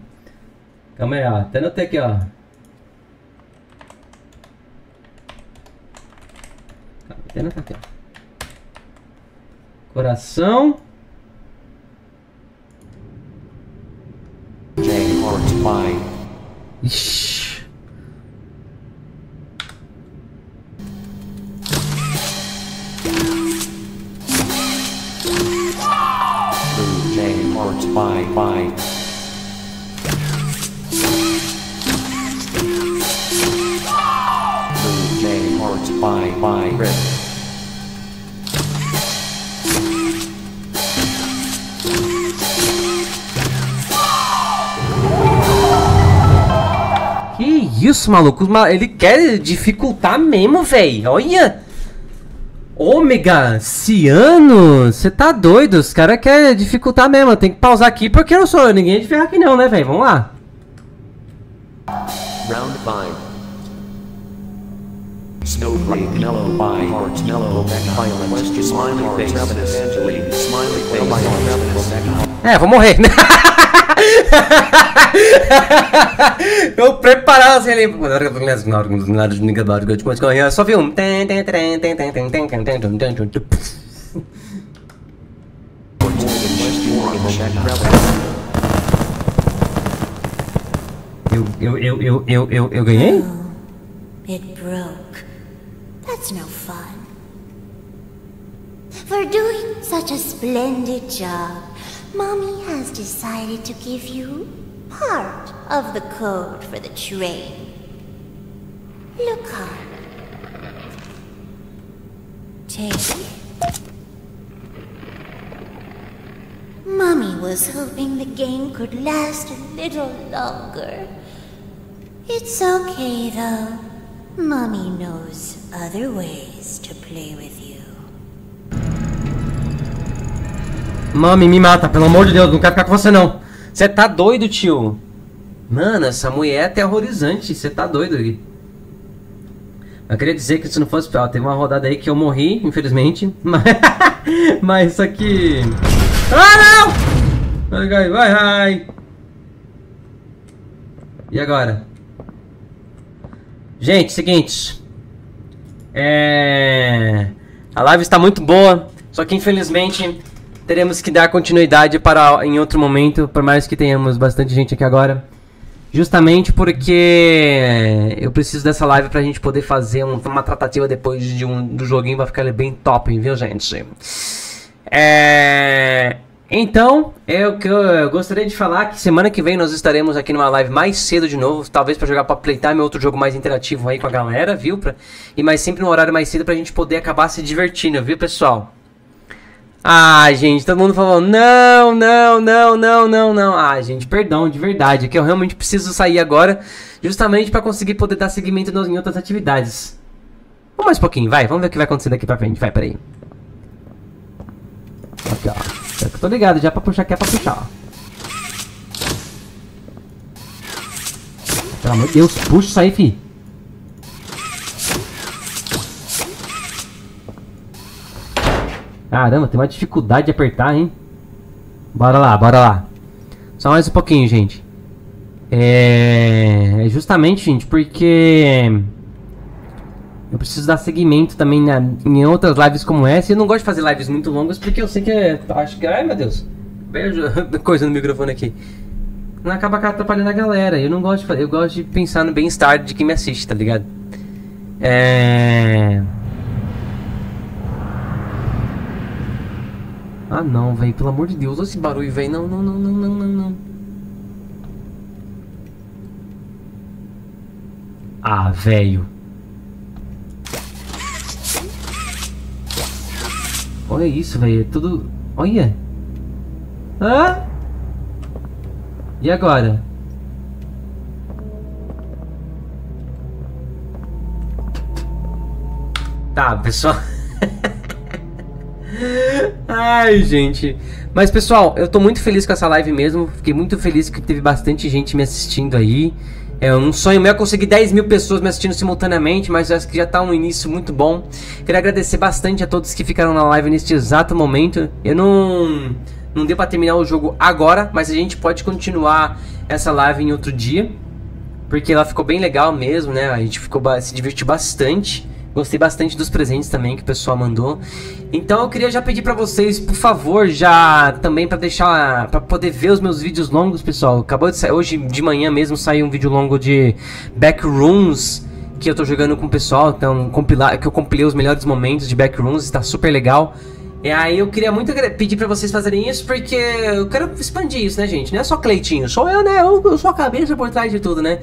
Speaker 1: Calma aí, ó. Até anotei aqui, ó. Até anotar aqui, ó. Coração. Ixi. Blue J Heart by by. Blue J Heart by by red. isso, maluco? Ele quer dificultar mesmo, velho. Olha. Ômega, Ciano, você tá doido? Os caras querem dificultar mesmo. Tem que pausar aqui porque eu não sou ninguém de ferrar aqui não, né, velho? Vamos lá. Round 5. Snowflake, Mellow, by Heart, Mellow, Violent, Smiley Face, Evangeline, Smiley Face, É, vou morrer? Eu preparado assim ali. Só vi um. Eu, eu, eu, eu, eu, eu, eu ganhei?
Speaker 9: It broke. That's no fun. For doing such a splendid job, Mommy has decided to give you part of the code for the train. Look up. Take Mommy was hoping the game could last a little longer. It's okay though. Mommy knows other ways to play with you.
Speaker 1: Mami, me mata, pelo amor de Deus, não quero ficar com você não. Você tá doido, tio? Mano, essa mulher é aterrorizante, você tá doido aí. Eu queria dizer que se não fosse. Ó, teve uma rodada aí que eu morri, infelizmente. Mas, mas isso aqui. Ah, não! Vai, vai, vai. E agora? Gente, seguinte. É. A live está muito boa, só que infelizmente teremos que dar continuidade para em outro momento, por mais que tenhamos bastante gente aqui agora. Justamente porque eu preciso dessa live pra gente poder fazer um, uma tratativa depois de um, do joguinho, vai ficar bem top, viu, gente? É... Então, eu, eu, eu gostaria de falar que semana que vem nós estaremos aqui numa live mais cedo de novo, talvez para jogar para Playtime, outro jogo mais interativo aí com a galera, viu? Pra, e mais sempre no horário mais cedo pra gente poder acabar se divertindo, viu, pessoal? Ah, gente, todo mundo falou, não, não, não, não, não, não. Ah, gente, perdão, de verdade, é que eu realmente preciso sair agora, justamente para conseguir poder dar seguimento em outras atividades. Vamos mais um pouquinho, vai, vamos ver o que vai acontecer daqui pra frente, vai, peraí. Aqui, ó. Eu tô ligado, já pra puxar aqui é pra puxar, ó. Pelo amor de Deus, puxa isso aí, fi. Caramba, tem uma dificuldade de apertar, hein? Bora lá, bora lá. Só mais um pouquinho, gente. É, é justamente, gente, porque eu preciso dar seguimento também na, em outras lives como essa. Eu não gosto de fazer lives muito longas porque eu sei que é. Acho que. Ai meu Deus. Beijo. Coisa no microfone aqui. Não acaba atrapalhando a galera. Eu não gosto de fazer. Eu gosto de pensar no bem-estar de quem me assiste, tá ligado? É. Ah não, velho, pelo amor de Deus, olha esse barulho, velho. Não, não, não, não, não, não, não. Ah, velho. Olha isso, velho. É tudo. Olha. Hã? E agora? Tá, pessoal. Ai, gente. Mas, pessoal, eu tô muito feliz com essa live mesmo. Fiquei muito feliz que teve bastante gente me assistindo aí. É um sonho meu é conseguir 10 mil pessoas me assistindo simultaneamente, mas acho que já tá um início muito bom. Queria agradecer bastante a todos que ficaram na live neste exato momento. Eu não. Não deu pra terminar o jogo agora, mas a gente pode continuar essa live em outro dia. Porque ela ficou bem legal mesmo, né? A gente ficou se divertiu bastante. Gostei bastante dos presentes também que o pessoal mandou. Então eu queria já pedir para vocês, por favor, já também para deixar para poder ver os meus vídeos longos, pessoal. Acabou de sair hoje de manhã mesmo saiu um vídeo longo de Backrooms que eu tô jogando com o pessoal, então compilar que eu compilei os melhores momentos de Backrooms, está super legal. E aí eu queria muito pedir para vocês fazerem isso porque eu quero expandir isso, né, gente? Não é só Cleitinho, sou eu, né? Eu, eu sou a cabeça por trás de tudo, né?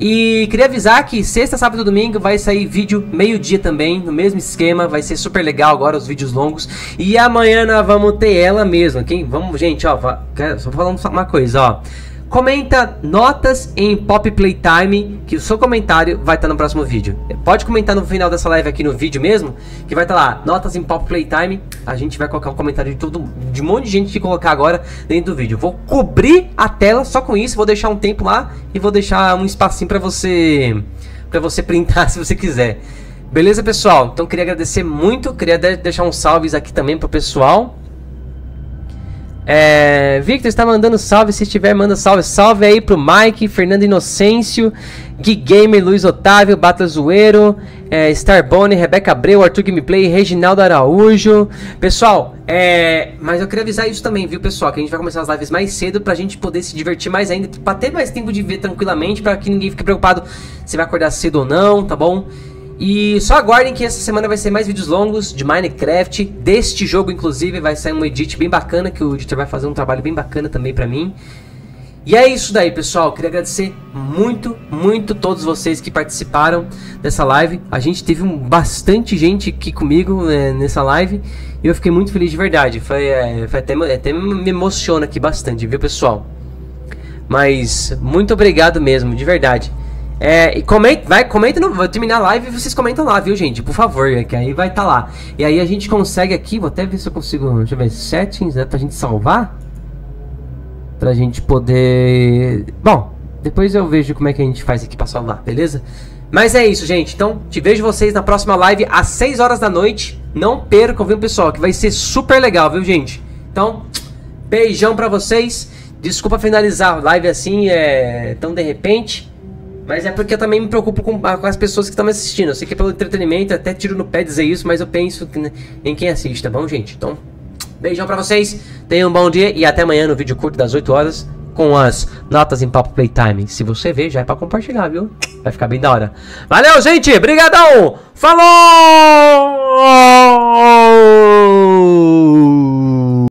Speaker 1: E queria avisar que sexta, sábado e domingo vai sair vídeo meio-dia também, no mesmo esquema, vai ser super legal agora os vídeos longos. E amanhã nós vamos ter ela mesma, quem? Vamos, gente, ó, só falando uma coisa, ó. Comenta notas em Pop Playtime, que o seu comentário vai estar tá no próximo vídeo. Pode comentar no final dessa live aqui no vídeo mesmo, que vai estar tá lá, notas em Pop Playtime. A gente vai colocar um comentário de todo de um monte de gente que colocar agora dentro do vídeo. Vou cobrir a tela só com isso, vou deixar um tempo lá e vou deixar um espacinho para você para você printar se você quiser. Beleza, pessoal? Então queria agradecer muito, queria deixar uns salves aqui também pro pessoal. É, Victor está mandando salve. Se estiver, manda salve. Salve aí pro Mike, Fernando Inocêncio, Gui Gamer, Luiz Otávio, Bata Zoeiro, é, Starbone, Rebeca Abreu, Arthur Gameplay, Reginaldo Araújo. Pessoal, é, mas eu queria avisar isso também, viu, pessoal? Que a gente vai começar as lives mais cedo pra gente poder se divertir mais ainda, pra ter mais tempo de ver tranquilamente, pra que ninguém fique preocupado se vai acordar cedo ou não, tá bom? E só aguardem que essa semana vai ser mais vídeos longos de Minecraft, deste jogo inclusive, vai sair um edit bem bacana, que o editor vai fazer um trabalho bem bacana também pra mim. E é isso daí, pessoal. Queria agradecer muito, muito todos vocês que participaram dessa live. A gente teve um, bastante gente aqui comigo né, nessa live e eu fiquei muito feliz de verdade. Foi, é, foi até, até me emociona aqui bastante, viu, pessoal? Mas muito obrigado mesmo, de verdade. É, e comenta, vai, comenta, no, vou terminar a live e vocês comentam lá, viu, gente? Por favor, é que aí vai estar tá lá. E aí a gente consegue aqui, vou até ver se eu consigo, deixa eu ver, settings, né, pra gente salvar. Pra gente poder... Bom, depois eu vejo como é que a gente faz aqui pra salvar, beleza? Mas é isso, gente. Então, te vejo vocês na próxima live às 6 horas da noite. Não percam, viu, pessoal? Que vai ser super legal, viu, gente? Então, beijão pra vocês. Desculpa finalizar a live assim, é tão de repente. Mas é porque eu também me preocupo com, com as pessoas que estão me assistindo. Eu sei que é pelo entretenimento, até tiro no pé dizer isso, mas eu penso em quem assiste, tá bom, gente? Então, beijão pra vocês. Tenham um bom dia e até amanhã no vídeo curto das 8 horas com as notas em Papo Playtime. Se você ver, já é pra compartilhar, viu? Vai ficar bem da hora. Valeu, gente! Brigadão! Falou!